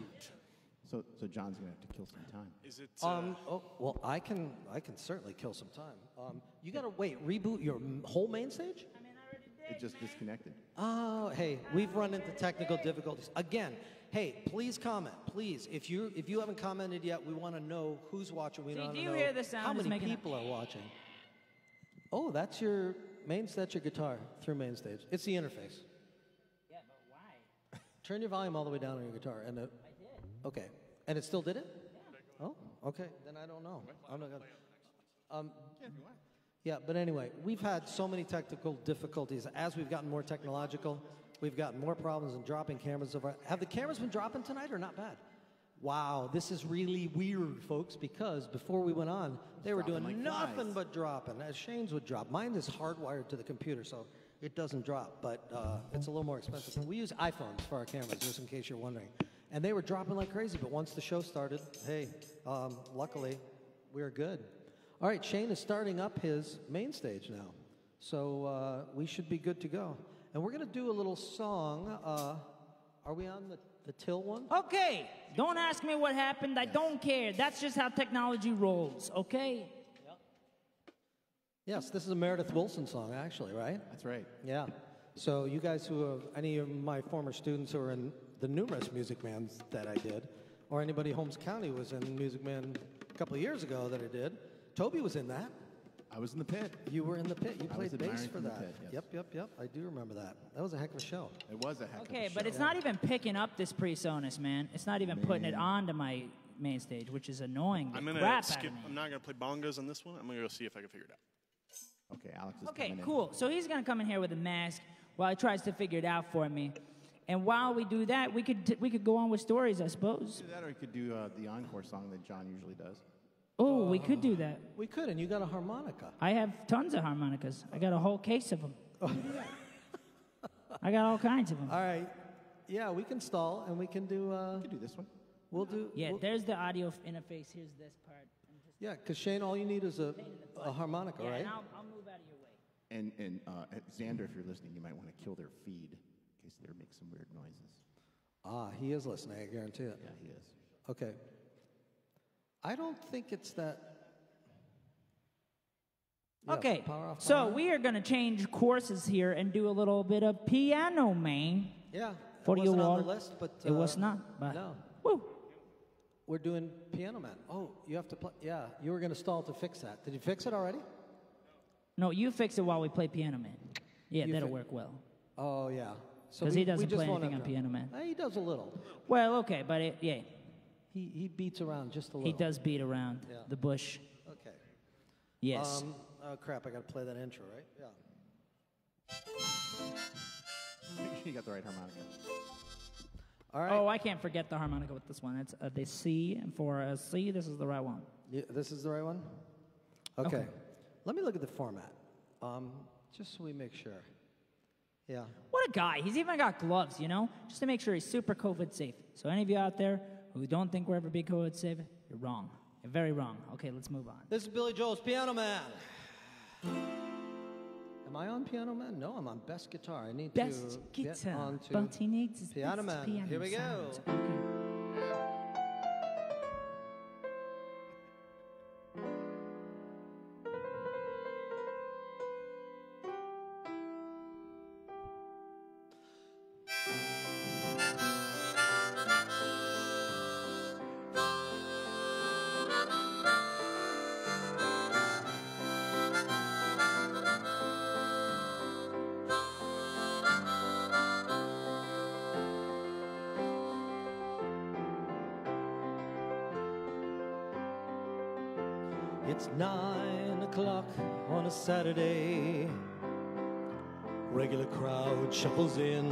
So, so John's going to have to kill some time. Is it? Uh, Um, oh, well, I can, I can certainly kill some time. Um, you gotta wait, reboot your m- whole main stage? It just disconnected. Oh, hey, we've run into technical difficulties again. Hey, please comment, please. If you if you haven't commented yet, we want to know who's watching. We See, want do you know hear the sound how many making a- people are watching. Oh, that's your main. That's your guitar through main stage. It's the interface. Yeah, but why? Turn your volume all the way down on your guitar, and it, I did. okay, and it still did it. Oh, okay. Then I don't know. I'm not gonna. Um, yeah, but anyway, we've had so many technical difficulties. As we've gotten more technological, we've gotten more problems in dropping cameras. Over. Have the cameras been dropping tonight or not bad? Wow, this is really weird, folks, because before we went on, They were doing like nothing flies. but dropping. As Shane's would drop. Mine is hardwired to the computer, so it doesn't drop, but uh, it's a little more expensive. We use iPhones for our cameras, just in case you're wondering. And they were dropping like crazy, but once the show started, hey, um, luckily, we are good. All right, Shane is starting up his main stage now, so uh, we should be good to go. And we're going to do a little song. Uh, are we on the, the till one? Okay, don't ask me what happened. I don't care. That's just how technology rolls, okay? Yes, this is a Meredith Willson song, actually, right? That's right. Yeah. So you guys who have any of my former students who are in the numerous Music Mans that I did, or anybody Holmes County was in Music Man a couple of years ago that I did, Toby was in that. I was in the pit. You were in the pit. You I played was bass admiring for from the that. pit, yes. Yep, yep, yep. I do remember that. That was a heck of a show. It was a heck Okay, of a Okay, but show. it's not even picking up this PreSonus, man. It's not even putting it onto my main stage, which is annoying the I'm gonna crap skip. out of me. I'm not gonna play bongos on this one. I'm gonna go see if I can figure it out. Okay, Alex is Okay, coming in. cool. So he's gonna come in here with a mask while he tries to figure it out for me. And while we do that, we could t- we could go on with stories, I suppose. Do that, or you could do uh, the encore song that John usually does. Oh, we could do that. We could, and you got a harmonica. I have tons of harmonicas. I got a whole case of them. I got all kinds of them. All right. Yeah, we can stall, and we can do. Uh, You could do this one. we'll do. Yeah, we'll- there's the audio f- interface. Here's this part. I'm just- yeah, because Shane, all you need is a, a harmonica, yeah, right? and I'll, I'll move out of your way. And and uh, Xander, if you're listening, you might want to kill their feed in case they make some weird noises. Ah, he is listening. I guarantee it. Yeah, he is. Okay. I don't think it's that. Yeah, Okay, power off, so on. we are going to change courses here and do a little bit of piano, man. Yeah. For it you all. on the list, but it was uh, not. But No, Woo. we're doing Piano Man. Oh, you have to play. Yeah, you were going to stall to fix that. Did you fix it already? No, you fix it while we play Piano Man. Yeah, You that'll work well. Oh yeah. because we- he doesn't play anything on. Piano Man. Uh, he does a little. Well, okay, but it, yeah, He he beats around just a little. he does beat around Yeah. the bush. Okay. Yes. Um, oh crap! I got to play that intro, right? Yeah. you got the right harmonica. All right. oh, I can't forget the harmonica with this one. It's uh, the C, and for a C, this is the right one. Yeah, this is the right one? Okay. Okay. Let me look at the format, um, just so we make sure. Yeah. What a guy. He's even got gloves, you know, just to make sure he's super COVID safe. So, any of you out there who don't think we're ever be COVID safe, you're wrong. You're very wrong. Okay, let's move on. This is Billy Joel's Piano Man. Am I on Piano Man? No, I'm on best guitar. I need Best to get guitar, onto but he needs his Piano Man. piano Here we go. sounds. Okay. Shuffles in.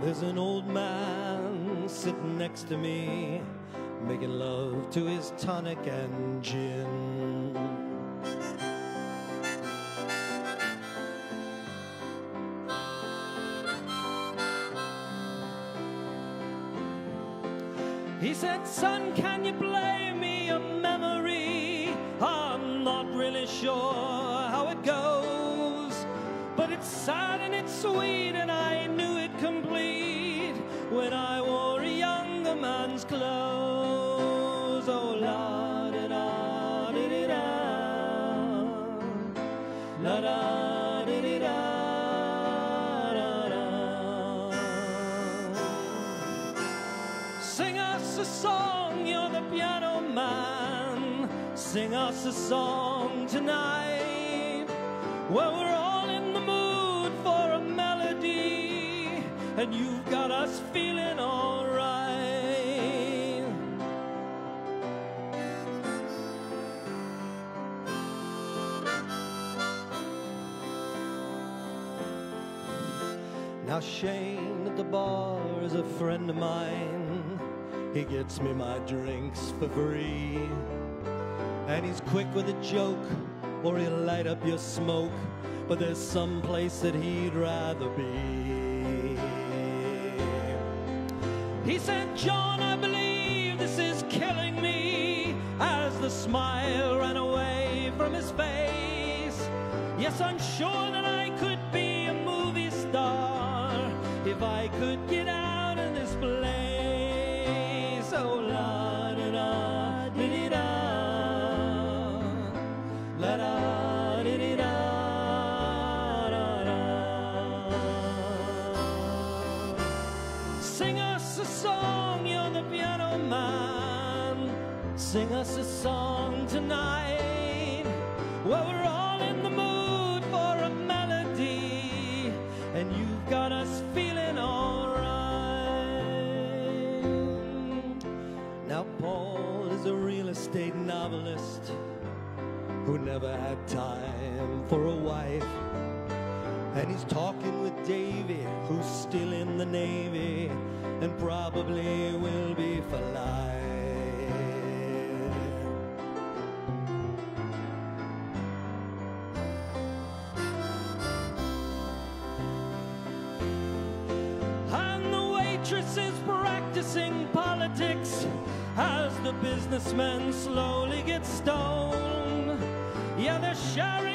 There's an old man sitting next to me, making love to his tonic and gin. He said, Son, can you play me a memory? I'm not really sure sad and it's sweet, and I knew it complete when I wore a younger man's clothes. Oh, la da da di di da, la da di da. da, da. Sing us a song, you're the piano man. Sing us a song tonight. Where we're all and you've got us feeling alright. Now Shane at the bar is a friend of mine. He gets me my drinks for free. And he's quick with a joke, or he'll light up your smoke. But there's some place that he'd rather be. He said, John, I believe this is killing me. As the smile ran away from his face. Yes, I'm sure that I could be a movie star if I could get out Sing us a song tonight. Well, we're all in the mood for a melody, and you've got us feeling alright. Now, Paul is a real estate novelist who never had time for a wife. And he's talking with Davy, who's still in the Navy and probably will be for life. The businessmen slowly get stoned. Yeah, they're sharing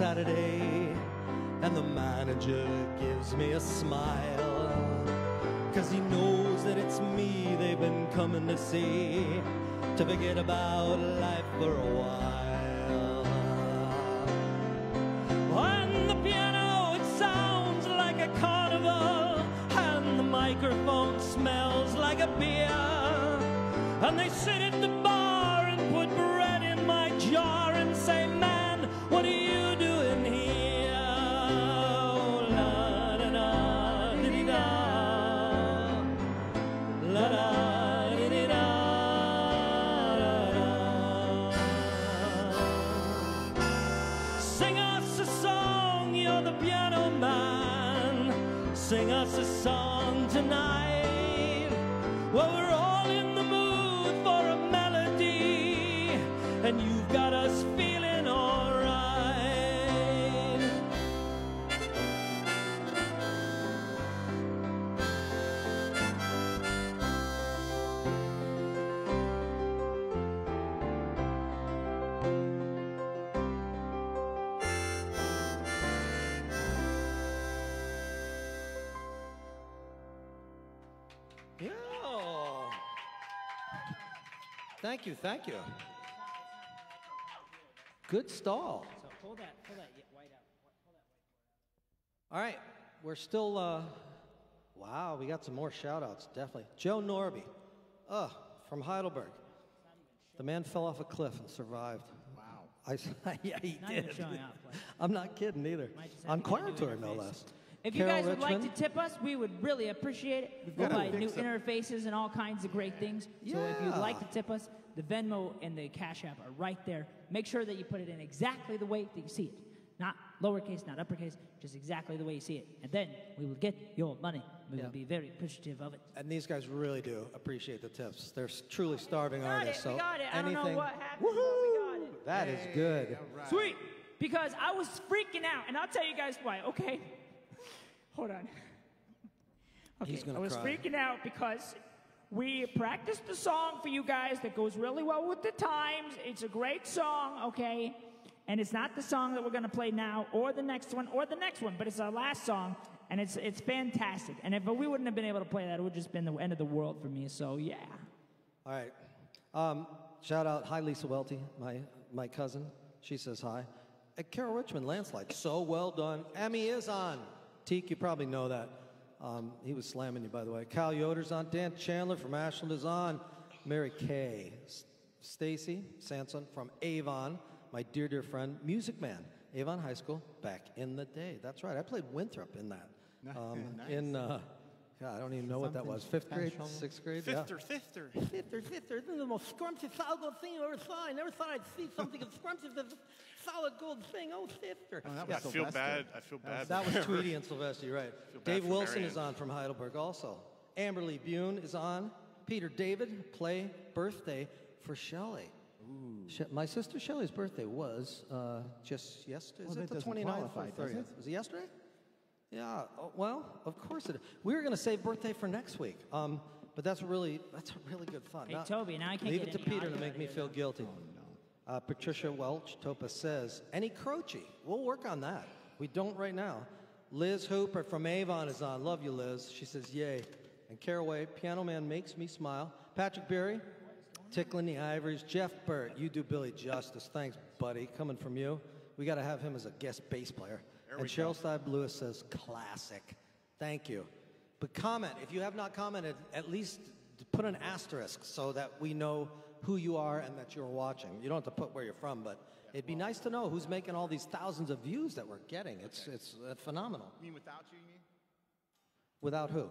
Saturday, and the manager gives me a smile. Cause he knows that it's me they've been coming to see, to forget about life for a while. On the piano, it sounds like a carnival, and the microphone smells like a beer. And they sit and you've got us feeling alright. Yeah. Thank you, thank you. Good stall. So pull that, pull that white out. All right, we're still, uh, wow, we got some more shout outs, definitely. Joe Norby, uh, from Heidelberg. The man fell off a cliff and survived. Wow. I, s- yeah, he Not even did. showing off, I'm not kidding either. Might just have On to get choir tour, no less. If you Carol guys would like to tip us, we would really appreciate it. We'll gotta buy fix new them. interfaces and all kinds of great things. So if you'd like to tip us, the Venmo and the Cash App are right there. Make sure that you put it in exactly the way that you see it. Not lowercase, not uppercase, just exactly the way you see it. And then we will get your money. We Yeah. will be very appreciative of it. And these guys really do appreciate the tips. They're truly starving We got artists. it, we so got it. I don't know anything. what happened, but we got it. Woohoo! That is good. Sweet. Because I was freaking out, and I'll tell you guys why. Okay. Hold on. Okay. He's gonna I was cry. freaking out because we practiced the song for you guys that goes really well with the times. It's a great song, okay? And it's not the song that we're going to play now, or the next one, or the next one, but it's our last song, and it's it's fantastic. And if we wouldn't have been able to play that, it would have just been the end of the world for me. So yeah. All right. Um, shout out, hi Lisa Welty, my my cousin. She says hi. At Carol Richmond, landslide. So well done. Emmy is on. Teak, you probably know that. Um, he was slamming you, by the way. Cal Yoder's on. Dan Chandler from Ashland is on. Mary Kay. S- Stacy Sanson from Avon, my dear, dear friend. Music Man, Avon High School, back in the day. That's right. I played Winthrop in that. Um, In, uh, yeah, I don't even know what that was. Fifth grade, sixth grade? Yeah. Fifth or fifth or Fifth, fifth, this is the most scrumptious solid gold thing you ever saw. I never thought I'd see something as scrumptious as a solid gold thing. Oh, sister. Oh, that I feel bad. I feel bad. That for was her. Tweety and Sylvester, you're right. Dave Wilson Marianne. is on from Heidelberg also. Amberly Bune is on. Peter David, play birthday for Shelley. She- my sister Shelley's birthday was uh, just yesterday. Well, is it the 29th qualify, or 30th? it? Was it yesterday? Yeah. oh, well, of course it. We were going to save birthday for next week, um, but that's really that's really good fun. Hey, Now- Toby, now I can't leave get it to any Peter audio to make me of feel guilty. Uh, Patricia Welch, Topa says, any Croce? We'll work on that. We don't right now. Liz Hooper from Avon is on. Love you, Liz. She says, yay. And Caraway, Piano Man makes me smile. Patrick Berry, Tickling the Ivories. Jeff Burt, you do Billy justice. Thanks, buddy. Coming from you. We got to have him as a guest bass player. And Cheryl Stibe Lewis says, classic. Thank you. But comment, if you have not commented, at least put an asterisk so that we know who you are and that you're watching. You don't have to put where you're from, but it'd be nice to know who's making all these thousands of views that we're getting. It's, it's uh, phenomenal. You mean without you, you mean? Without who?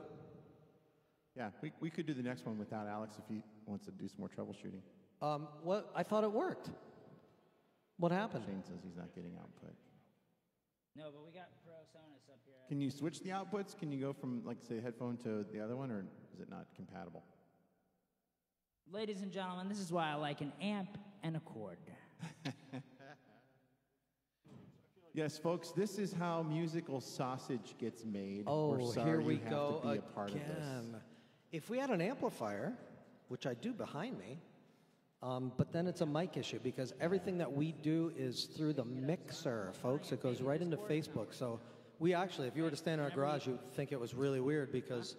Yeah, we, we could do the next one without Alex if he wants to do some more troubleshooting. Um, what? I thought it worked. What happened? Shane says he's not getting output. No, but we got PreSonus up here. Can you switch the outputs? Can you go from, like, say, headphone to the other one, or is it not compatible? Ladies and gentlemen, this is why I like an amp and a cord. Yes, folks, this is how musical sausage gets made. Oh, We're sorry here we you have go to be again. a part of this. If we had an amplifier, which I do behind me, um, but then it's a mic issue because everything that we do is through the mixer, folks. It goes right into Facebook. So we actually, if you were to stand in our garage, you'd think it was really weird because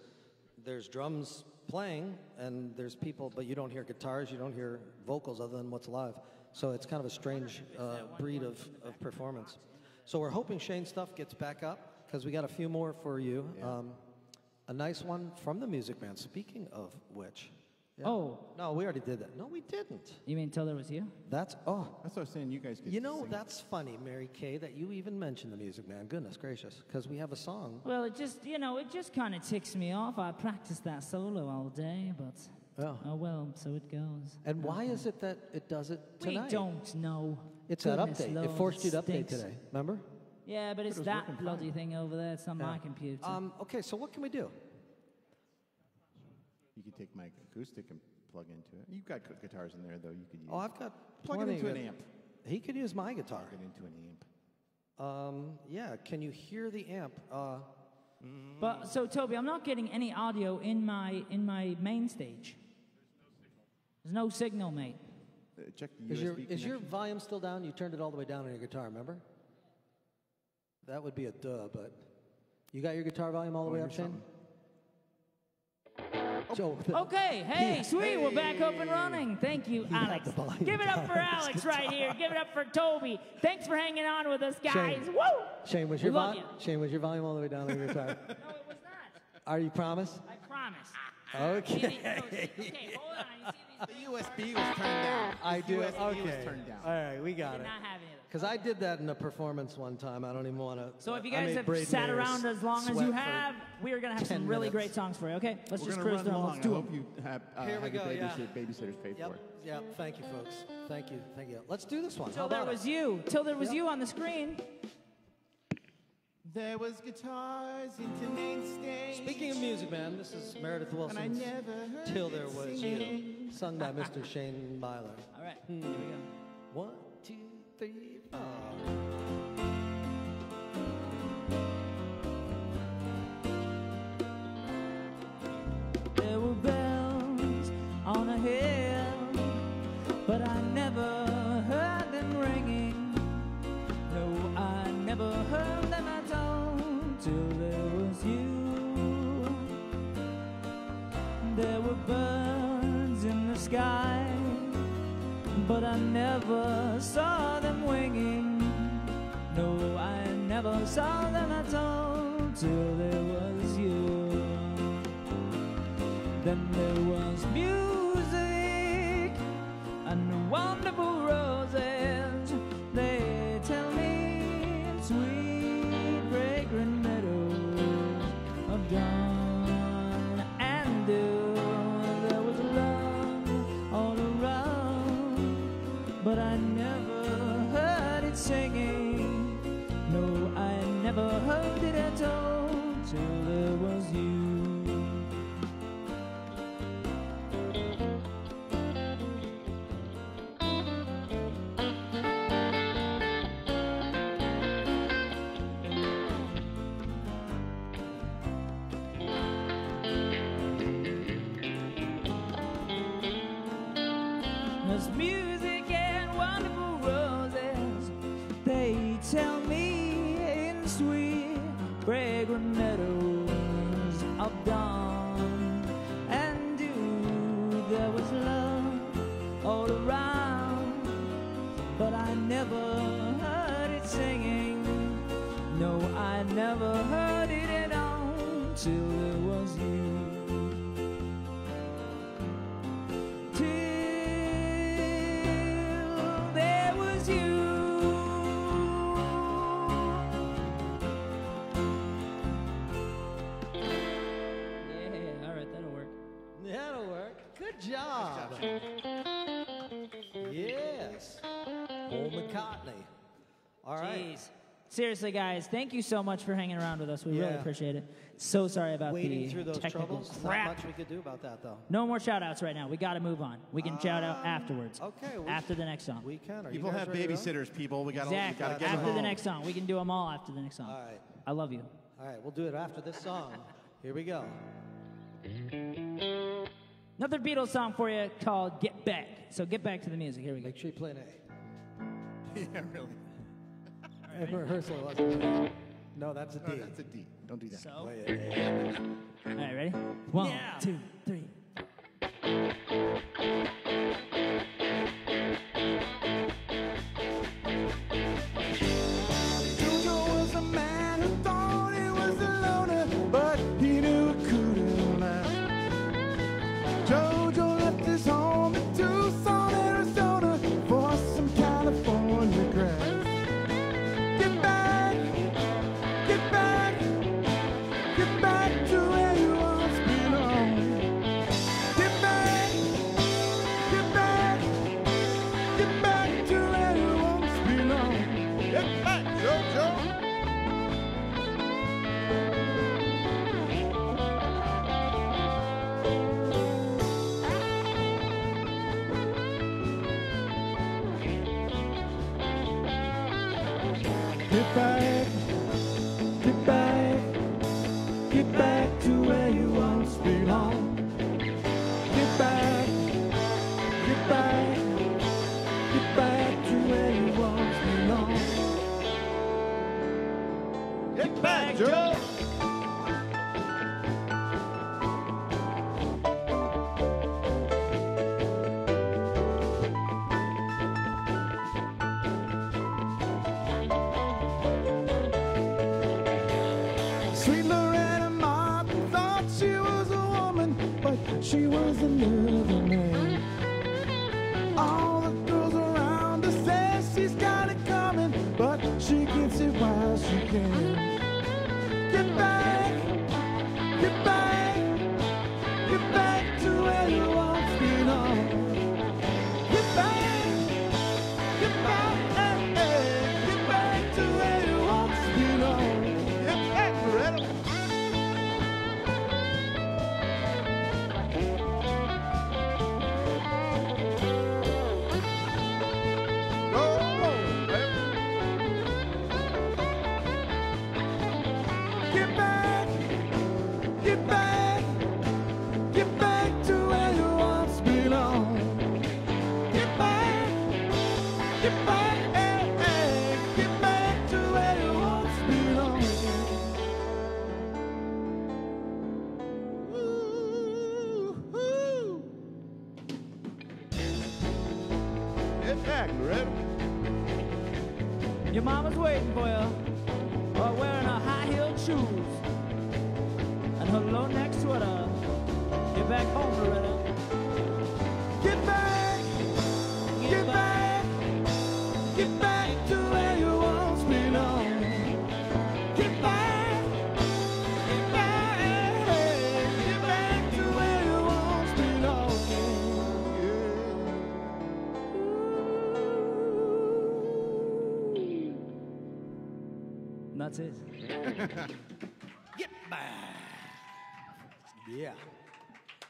there's drums playing and there's people, but you don't hear guitars, you don't hear vocals other than what's live. So it's kind of a strange uh, breed of, of performance. So we're hoping Shane's stuff gets back up because we got a few more for you. Um, a nice one from the Music Man. Speaking of which, yeah. Oh. no, we already did that. No, we didn't. You mean till there was you? That's oh, That's what I was saying. You guys get you to know sing. that's funny, Mary Kay, that you even mentioned the Music Man. Goodness gracious, because we have a song. Well, it just, you know, it just kind of ticks me off. I practiced that solo all day, but Yeah. oh well, so it goes. And why is it that it does it tonight? We don't know. It's that Goodness update. Lord, it forced you to update today. Remember? Yeah, but it's was that working bloody thing over there. It's not my computer. Um, okay, so what can we do? You could take my acoustic and plug into it. You've got guitars in there, though. You could use. Oh, I've got plug it plenty into an it. amp. He could use my guitar. Plug it into an amp. Um, yeah, can you hear the amp? Uh, but so Toby, I'm not getting any audio in my in my main stage. There's no signal, mate. Uh, check the is USB your is connection. your volume still down? You turned it all the way down on your guitar, remember? That would be a duh, but you got your guitar volume all the Oh, way up, here's Shane? Okay, hey, Yeah. sweet, we're back up and running. Thank you, had Alex. Give it up for Alex right here. Give it up for Toby. Thanks for hanging on with us, guys. Shane. Woo! Shane, was your love vol- you. Shane, was your volume all the way down on your guitar? No, it was not. Are you promise? I promise. Okay. See the- no, okay, hold on. You see these The USB was turned down. I do. USB okay. was turned down. All right, we got did it. not have any of. Because I did that in a performance one time. I don't even want to. So if you guys have sat around as long as you have, we are going to have some really minutes. great songs for you. Okay, let's We're just gonna cruise run through. 'em. along. Let's do I 'em. hope you have, uh, Here we have your go, yeah. babysitters paid Yep, for it. yep. Thank you, folks. Thank you, thank you. Let's do this one. How Till there about was it? you. Till there was you on the screen. There was guitars into main stage. Speaking of music, man, this is Meredith and I Willson's never heard "Till There Was singing. You," sung by Mr. Shane Myler. All right, here we go. One, two, three, birds in the sky, but I never saw them winging. No, I never saw them at all till they was Yes. Paul McCartney. All right. Jeez. Seriously, guys, thank you so much for hanging around with us. We really appreciate it. So sorry about Wading the through those technical troubles. crap. Not much we could do about that, though. No more shout outs right now. We got to move on. We can shout out um, afterwards. Okay. we- After the next song. We can. Are People have ready go? babysitters, people. We got to exactly. gotta get them After the next song. We can do them all after the next song. All right. I love you. All right. We'll do it after this song. Here we go. Another Beatles song for you called Get Back. So get back to the music. Here we go. Make sure you play an A. yeah, really. In rehearsal, it wasn't an No, that's a D. No, that's a D. Don't do that. So, oh, Play an all right, ready? One, Yeah. two, three. Shoes and her low-neck sweater. Get back home, Loretta. Get back, get back, get back to where you once belonged. Get back, get back, get back to where you once belonged. And that's it. Yeah.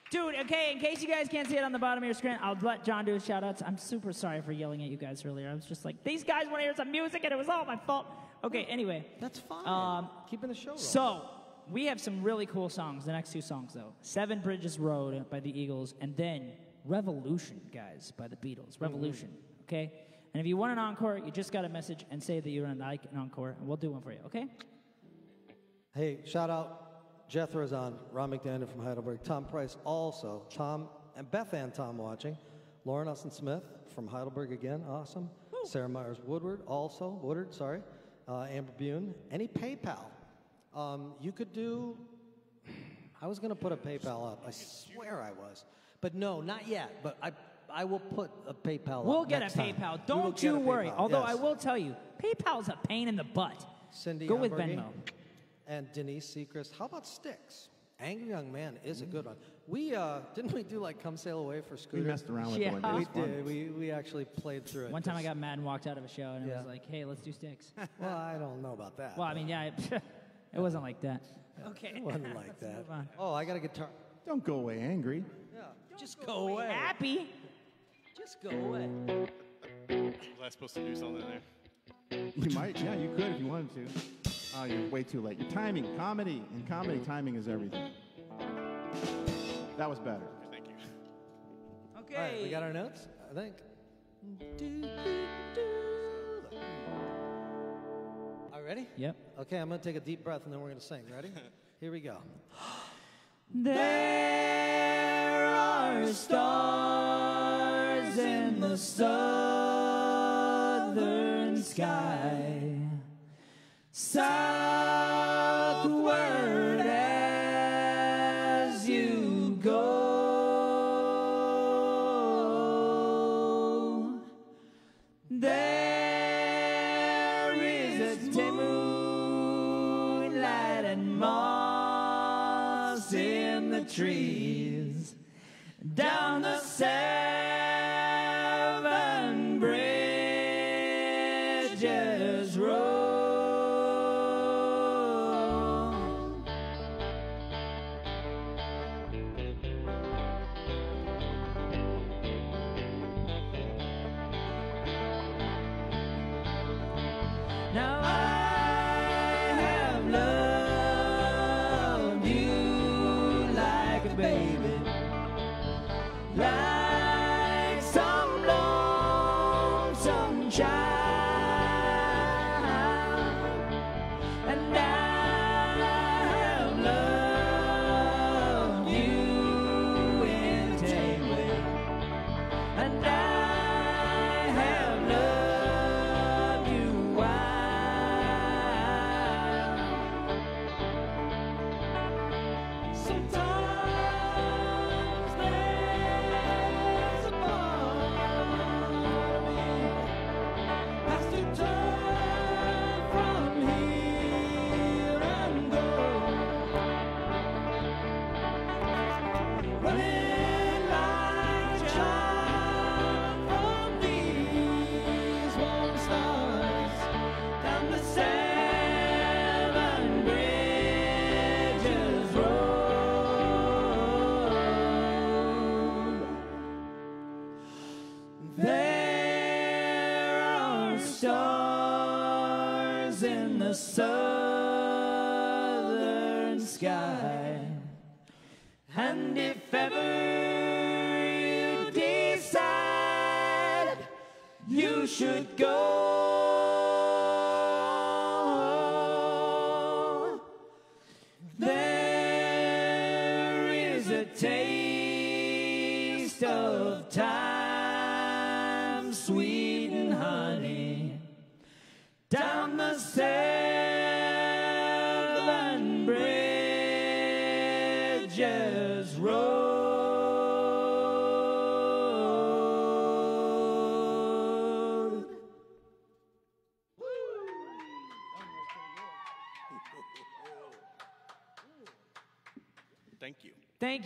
Dude, okay, in case you guys can't see it on the bottom of your screen, I'll let John do his shout outs. I'm super sorry for yelling at you guys earlier. I was just like, these guys want to hear some music and it was all my fault. Okay, anyway. That's fine. Um, Keeping the show rolling. So, we have some really cool songs, the next two songs, though Seven Bridges Road by the Eagles, and then Revolution, guys, by the Beatles. Revolution, okay? And if you want an encore, you just got a message and say that you would like an encore, and we'll do one for you, okay? Hey, shout out Jethro's on, Ron McDaniel from Heidelberg, Tom Price also, Tom and Beth Ann Tom watching, Lauren Austin Smith from Heidelberg again, awesome. Sarah Myers Woodward also, Woodard, sorry, uh, Amber Bune. Any PayPal? Um, you could do. I was going to put a PayPal up. I swear I was, but no, not yet. But I, I will put a PayPal. We'll get a. PayPal. Don't you worry. PayPal, Although I will tell you, PayPal's a pain in the butt. Cindy Go with Venmo. And Denise Seacrest. How about Styx? Angry Young Man is a good one. We uh, didn't we do like Come Sail Away for Scooter? We messed around with Yeah. it one day. It We was fun. did. We, we actually played through it. One time I got mad and walked out of a show, and it Yeah. was like, hey, let's do Styx. Well, I don't know about that. well, I mean, yeah, it, it wasn't like that. Okay. it wasn't like that. move on. Oh, I got a guitar. Don't go away angry. Yeah, just go away. Happy. Just go away. Was I supposed to do something there? You might, yeah, you could if you wanted to. Oh, you're way too late. Your timing, comedy, and comedy timing is everything. That was better. Thank you. Okay. All right, we got our notes. I think. All right, ready? Yep. Okay, I'm gonna take a deep breath and then we're gonna sing. Ready? Here we go. There are stars in the southern sky, southward as you go. There is a moonlight and moss in the trees down the seven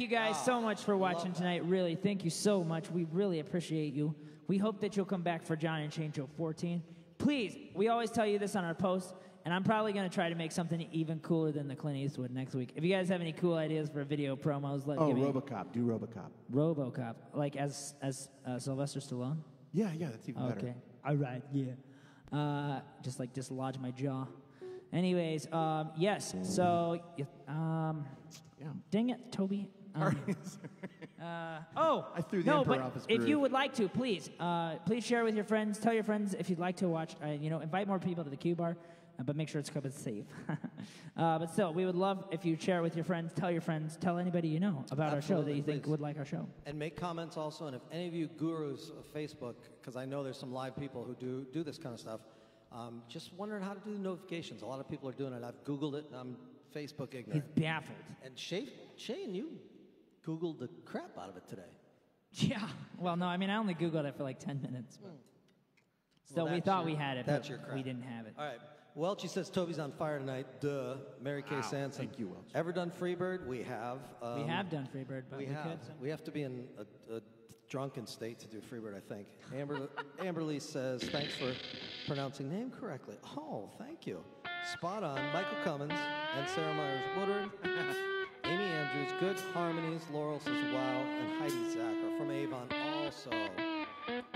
you guys so much for watching tonight. Really, thank you so much. We really appreciate you. We hope that you'll come back for John and Shane Show 14. Please, we always tell you this on our posts, and I'm probably going to try to make something even cooler than the Clint Eastwood next week. If you guys have any cool ideas for video promos, let Oh, give me RoboCop. Do RoboCop. RoboCop, like as as uh, Sylvester Stallone. Yeah, yeah, that's even better. Okay. All right. Yeah. Uh, just like dislodge my jaw. Anyways, um, yes. So, y- um, Yeah. dang it, Toby. Um, uh, oh, I threw the no, emperor but off his if you would like to, please, uh, please share with your friends. Tell your friends if you'd like to watch. Uh, you know, invite more people to the Q Bar, uh, but make sure it's COVID safe. uh, but still, we would love if you share with your friends. Tell your friends. Tell anybody you know about our show that Absolutely, you think please. would like our show. And make comments also. And if any of you gurus of Facebook, because I know there's some live people who do do this kind of stuff, um, just wondering how to do the notifications. A lot of people are doing it. I've Googled it, and I'm Facebook ignorant. He's ignorant. baffled. And Shane, Shane, you Googled the crap out of it today. Yeah. Well, no, I mean, I only Googled it for like 10 minutes. But Still, Well, we that's thought your- we had it, that's but your crap. we didn't have it. All right. Welchie says Toby's on fire tonight. Duh. Mary Kay Sanson. Thank you, Welch. Ever done Freebird? We have. we Um, have done Freebird, but We we, have. could. so- We have to be in a, a drunken state to do Freebird, I think. Amber, Amber Lee says, thanks for pronouncing name correctly. Oh, thank you. Spot on. Michael Cummins and Sarah Myers Woodard. Amy Andrews, good harmonies. Laurel says, wow. And Heidi Zach are from Avon also.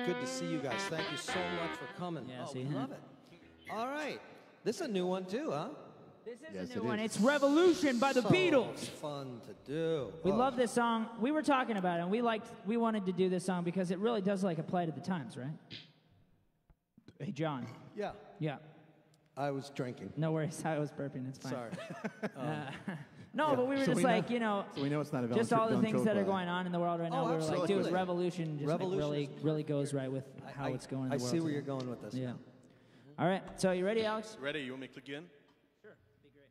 Good to see you guys. Thank you so much for coming. Yeah, oh, see we ya. love it. All right. This is a new one, too, huh? This is Yes, a new it one. is. It's Revolution by the So Beatles. fun to do. We Oh. love this song. We were talking about it, and we liked. We wanted to do this song because it really does like apply to the times, right? Hey, John. Yeah. Yeah. I was drinking. No worries. I was burping. It's fine. Sorry. Um, uh, No, but we were So just we like, know- you know, So we know it's not a just all the things that are going on in the world right oh, now. Oh, we were like, dude, revolution just like really, really goes right with how I- it's going in I the world. see where today. you're going with this. Yeah. All right. So you ready, Alex? Ready? You want me to click in? Sure. be great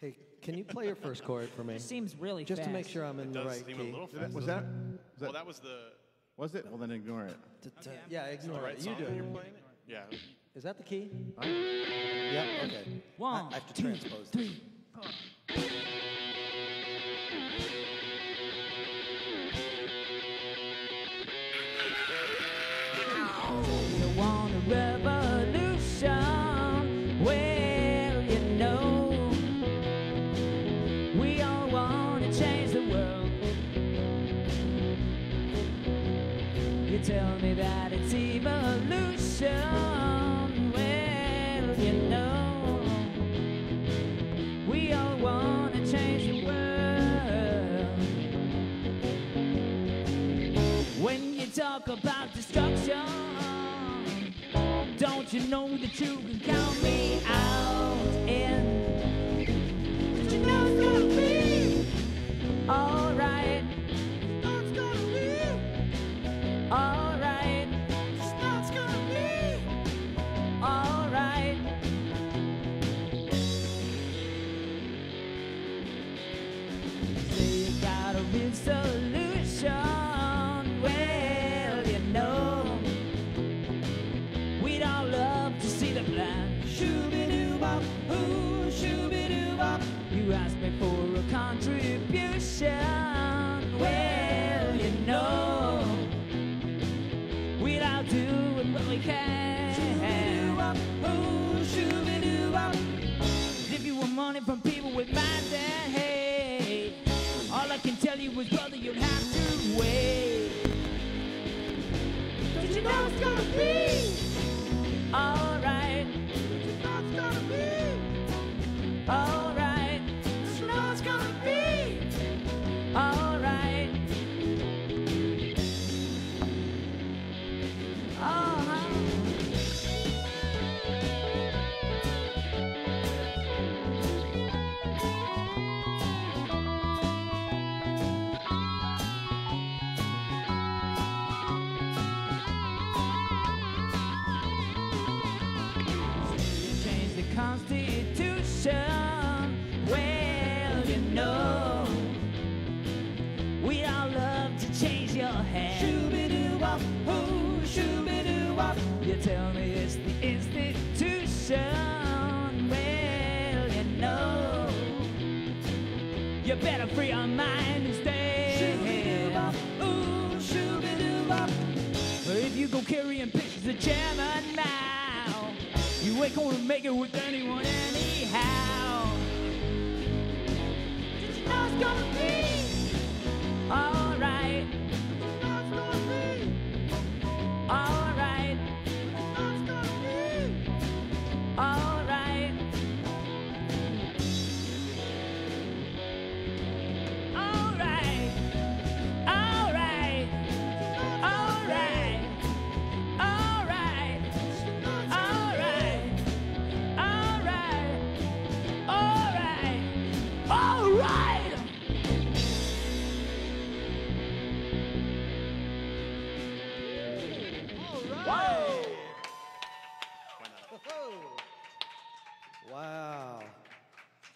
Hey, can you play your first chord for me? It Seems really Just fast. to make sure I'm in It the right seem key. a Was that- Was that? Was Well, that, that was the, was it? Well, then ignore it. T- t- Yeah, the ignore right it. You do you're it. Yeah. Is that the key? Yep. Okay. One, I, I have to two, transpose. this. three. You know that you can count tell you is, brother, you'd have to wait. Did you know it's gonna be alright? Did you know it's gonna be alright? Better free your mind stay. Ooh, shoo-be-doo-bop. But if you go carrying pictures of chairman Mao, you ain't gonna make it with anyone anyhow. Did you know it's gonna be? Alright.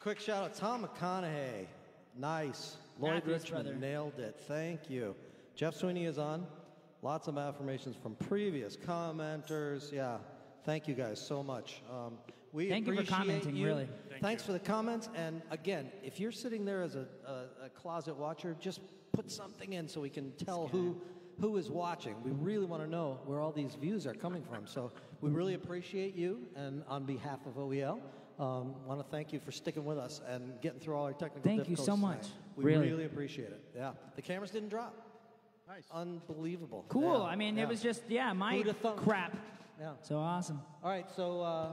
Quick shout out, Tom McConaughey. Nice. Lloyd Matthews Richmond brother. nailed it. Thank you. Jeff Sweeney is on. Lots of affirmations from previous commenters. Yeah. Thank you guys so much. Um, we Thank you for appreciate commenting, you. really. Thanks for the comments. And again, if you're sitting there as a, a, a closet watcher, just put something in so we can tell who who is watching. We really want to know where all these views are coming from. So we really appreciate you. And on behalf of OEL, um, want to thank you for sticking with us and getting through all our technical Thank you so much. tonight. We Really. really appreciate it. Yeah. The cameras didn't drop. Nice. Unbelievable. Cool. Yeah, I mean, yeah. it was just, yeah, my crap. Yeah. So awesome. All right. So uh,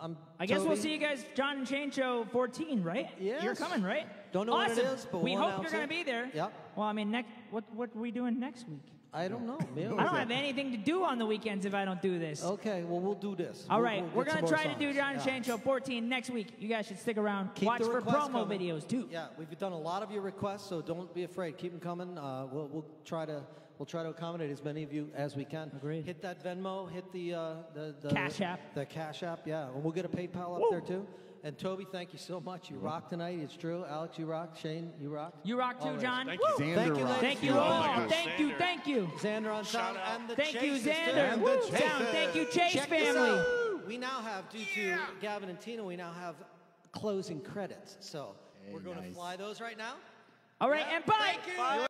I'm. I guess we'll see you guys, John and Shane Show 14, right? Yeah. You're coming, right? Don't know what it awesome. is, but we we'll hope you're going to be there. Yep. Well, I mean, next, what what are we doing next week? I don't know. Maybe. I don't have anything to do on the weekends if I don't do this. Okay. Well, we'll do this. All We'll- right, we'll we're gonna try more to do songs. John and Yeah. Shane Show 14 next week. You guys should stick around. Keep Watch the for requests promo coming. videos too. Yeah, we've done a lot of your requests, so don't be afraid. Keep them coming. Uh, we'll, we'll try to we'll try to accommodate as many of you as we can. Agreed. Hit that Venmo. Hit the uh, the, the Cash App. The Cash App. Yeah, and we'll get a PayPal up Woo. there too. And Toby, thank you so much. You rock tonight. It's true. Alex, you rock. Shane, you rock. You rock too, Always. John. Thank Woo! you. Xander Thank you, rocks. Thank you Oh all. my God, Thank you. Xander. Thank you. Xander on Shout sound out. and the Thank you, Chases, too. Xander. And the Woo! Chases. Thank you, Chase Check this family. out. We now have, due to Gavin and Tina, we now have closing credits. So we're going to fly those right now. All right, Yeah. and bye. Thank you.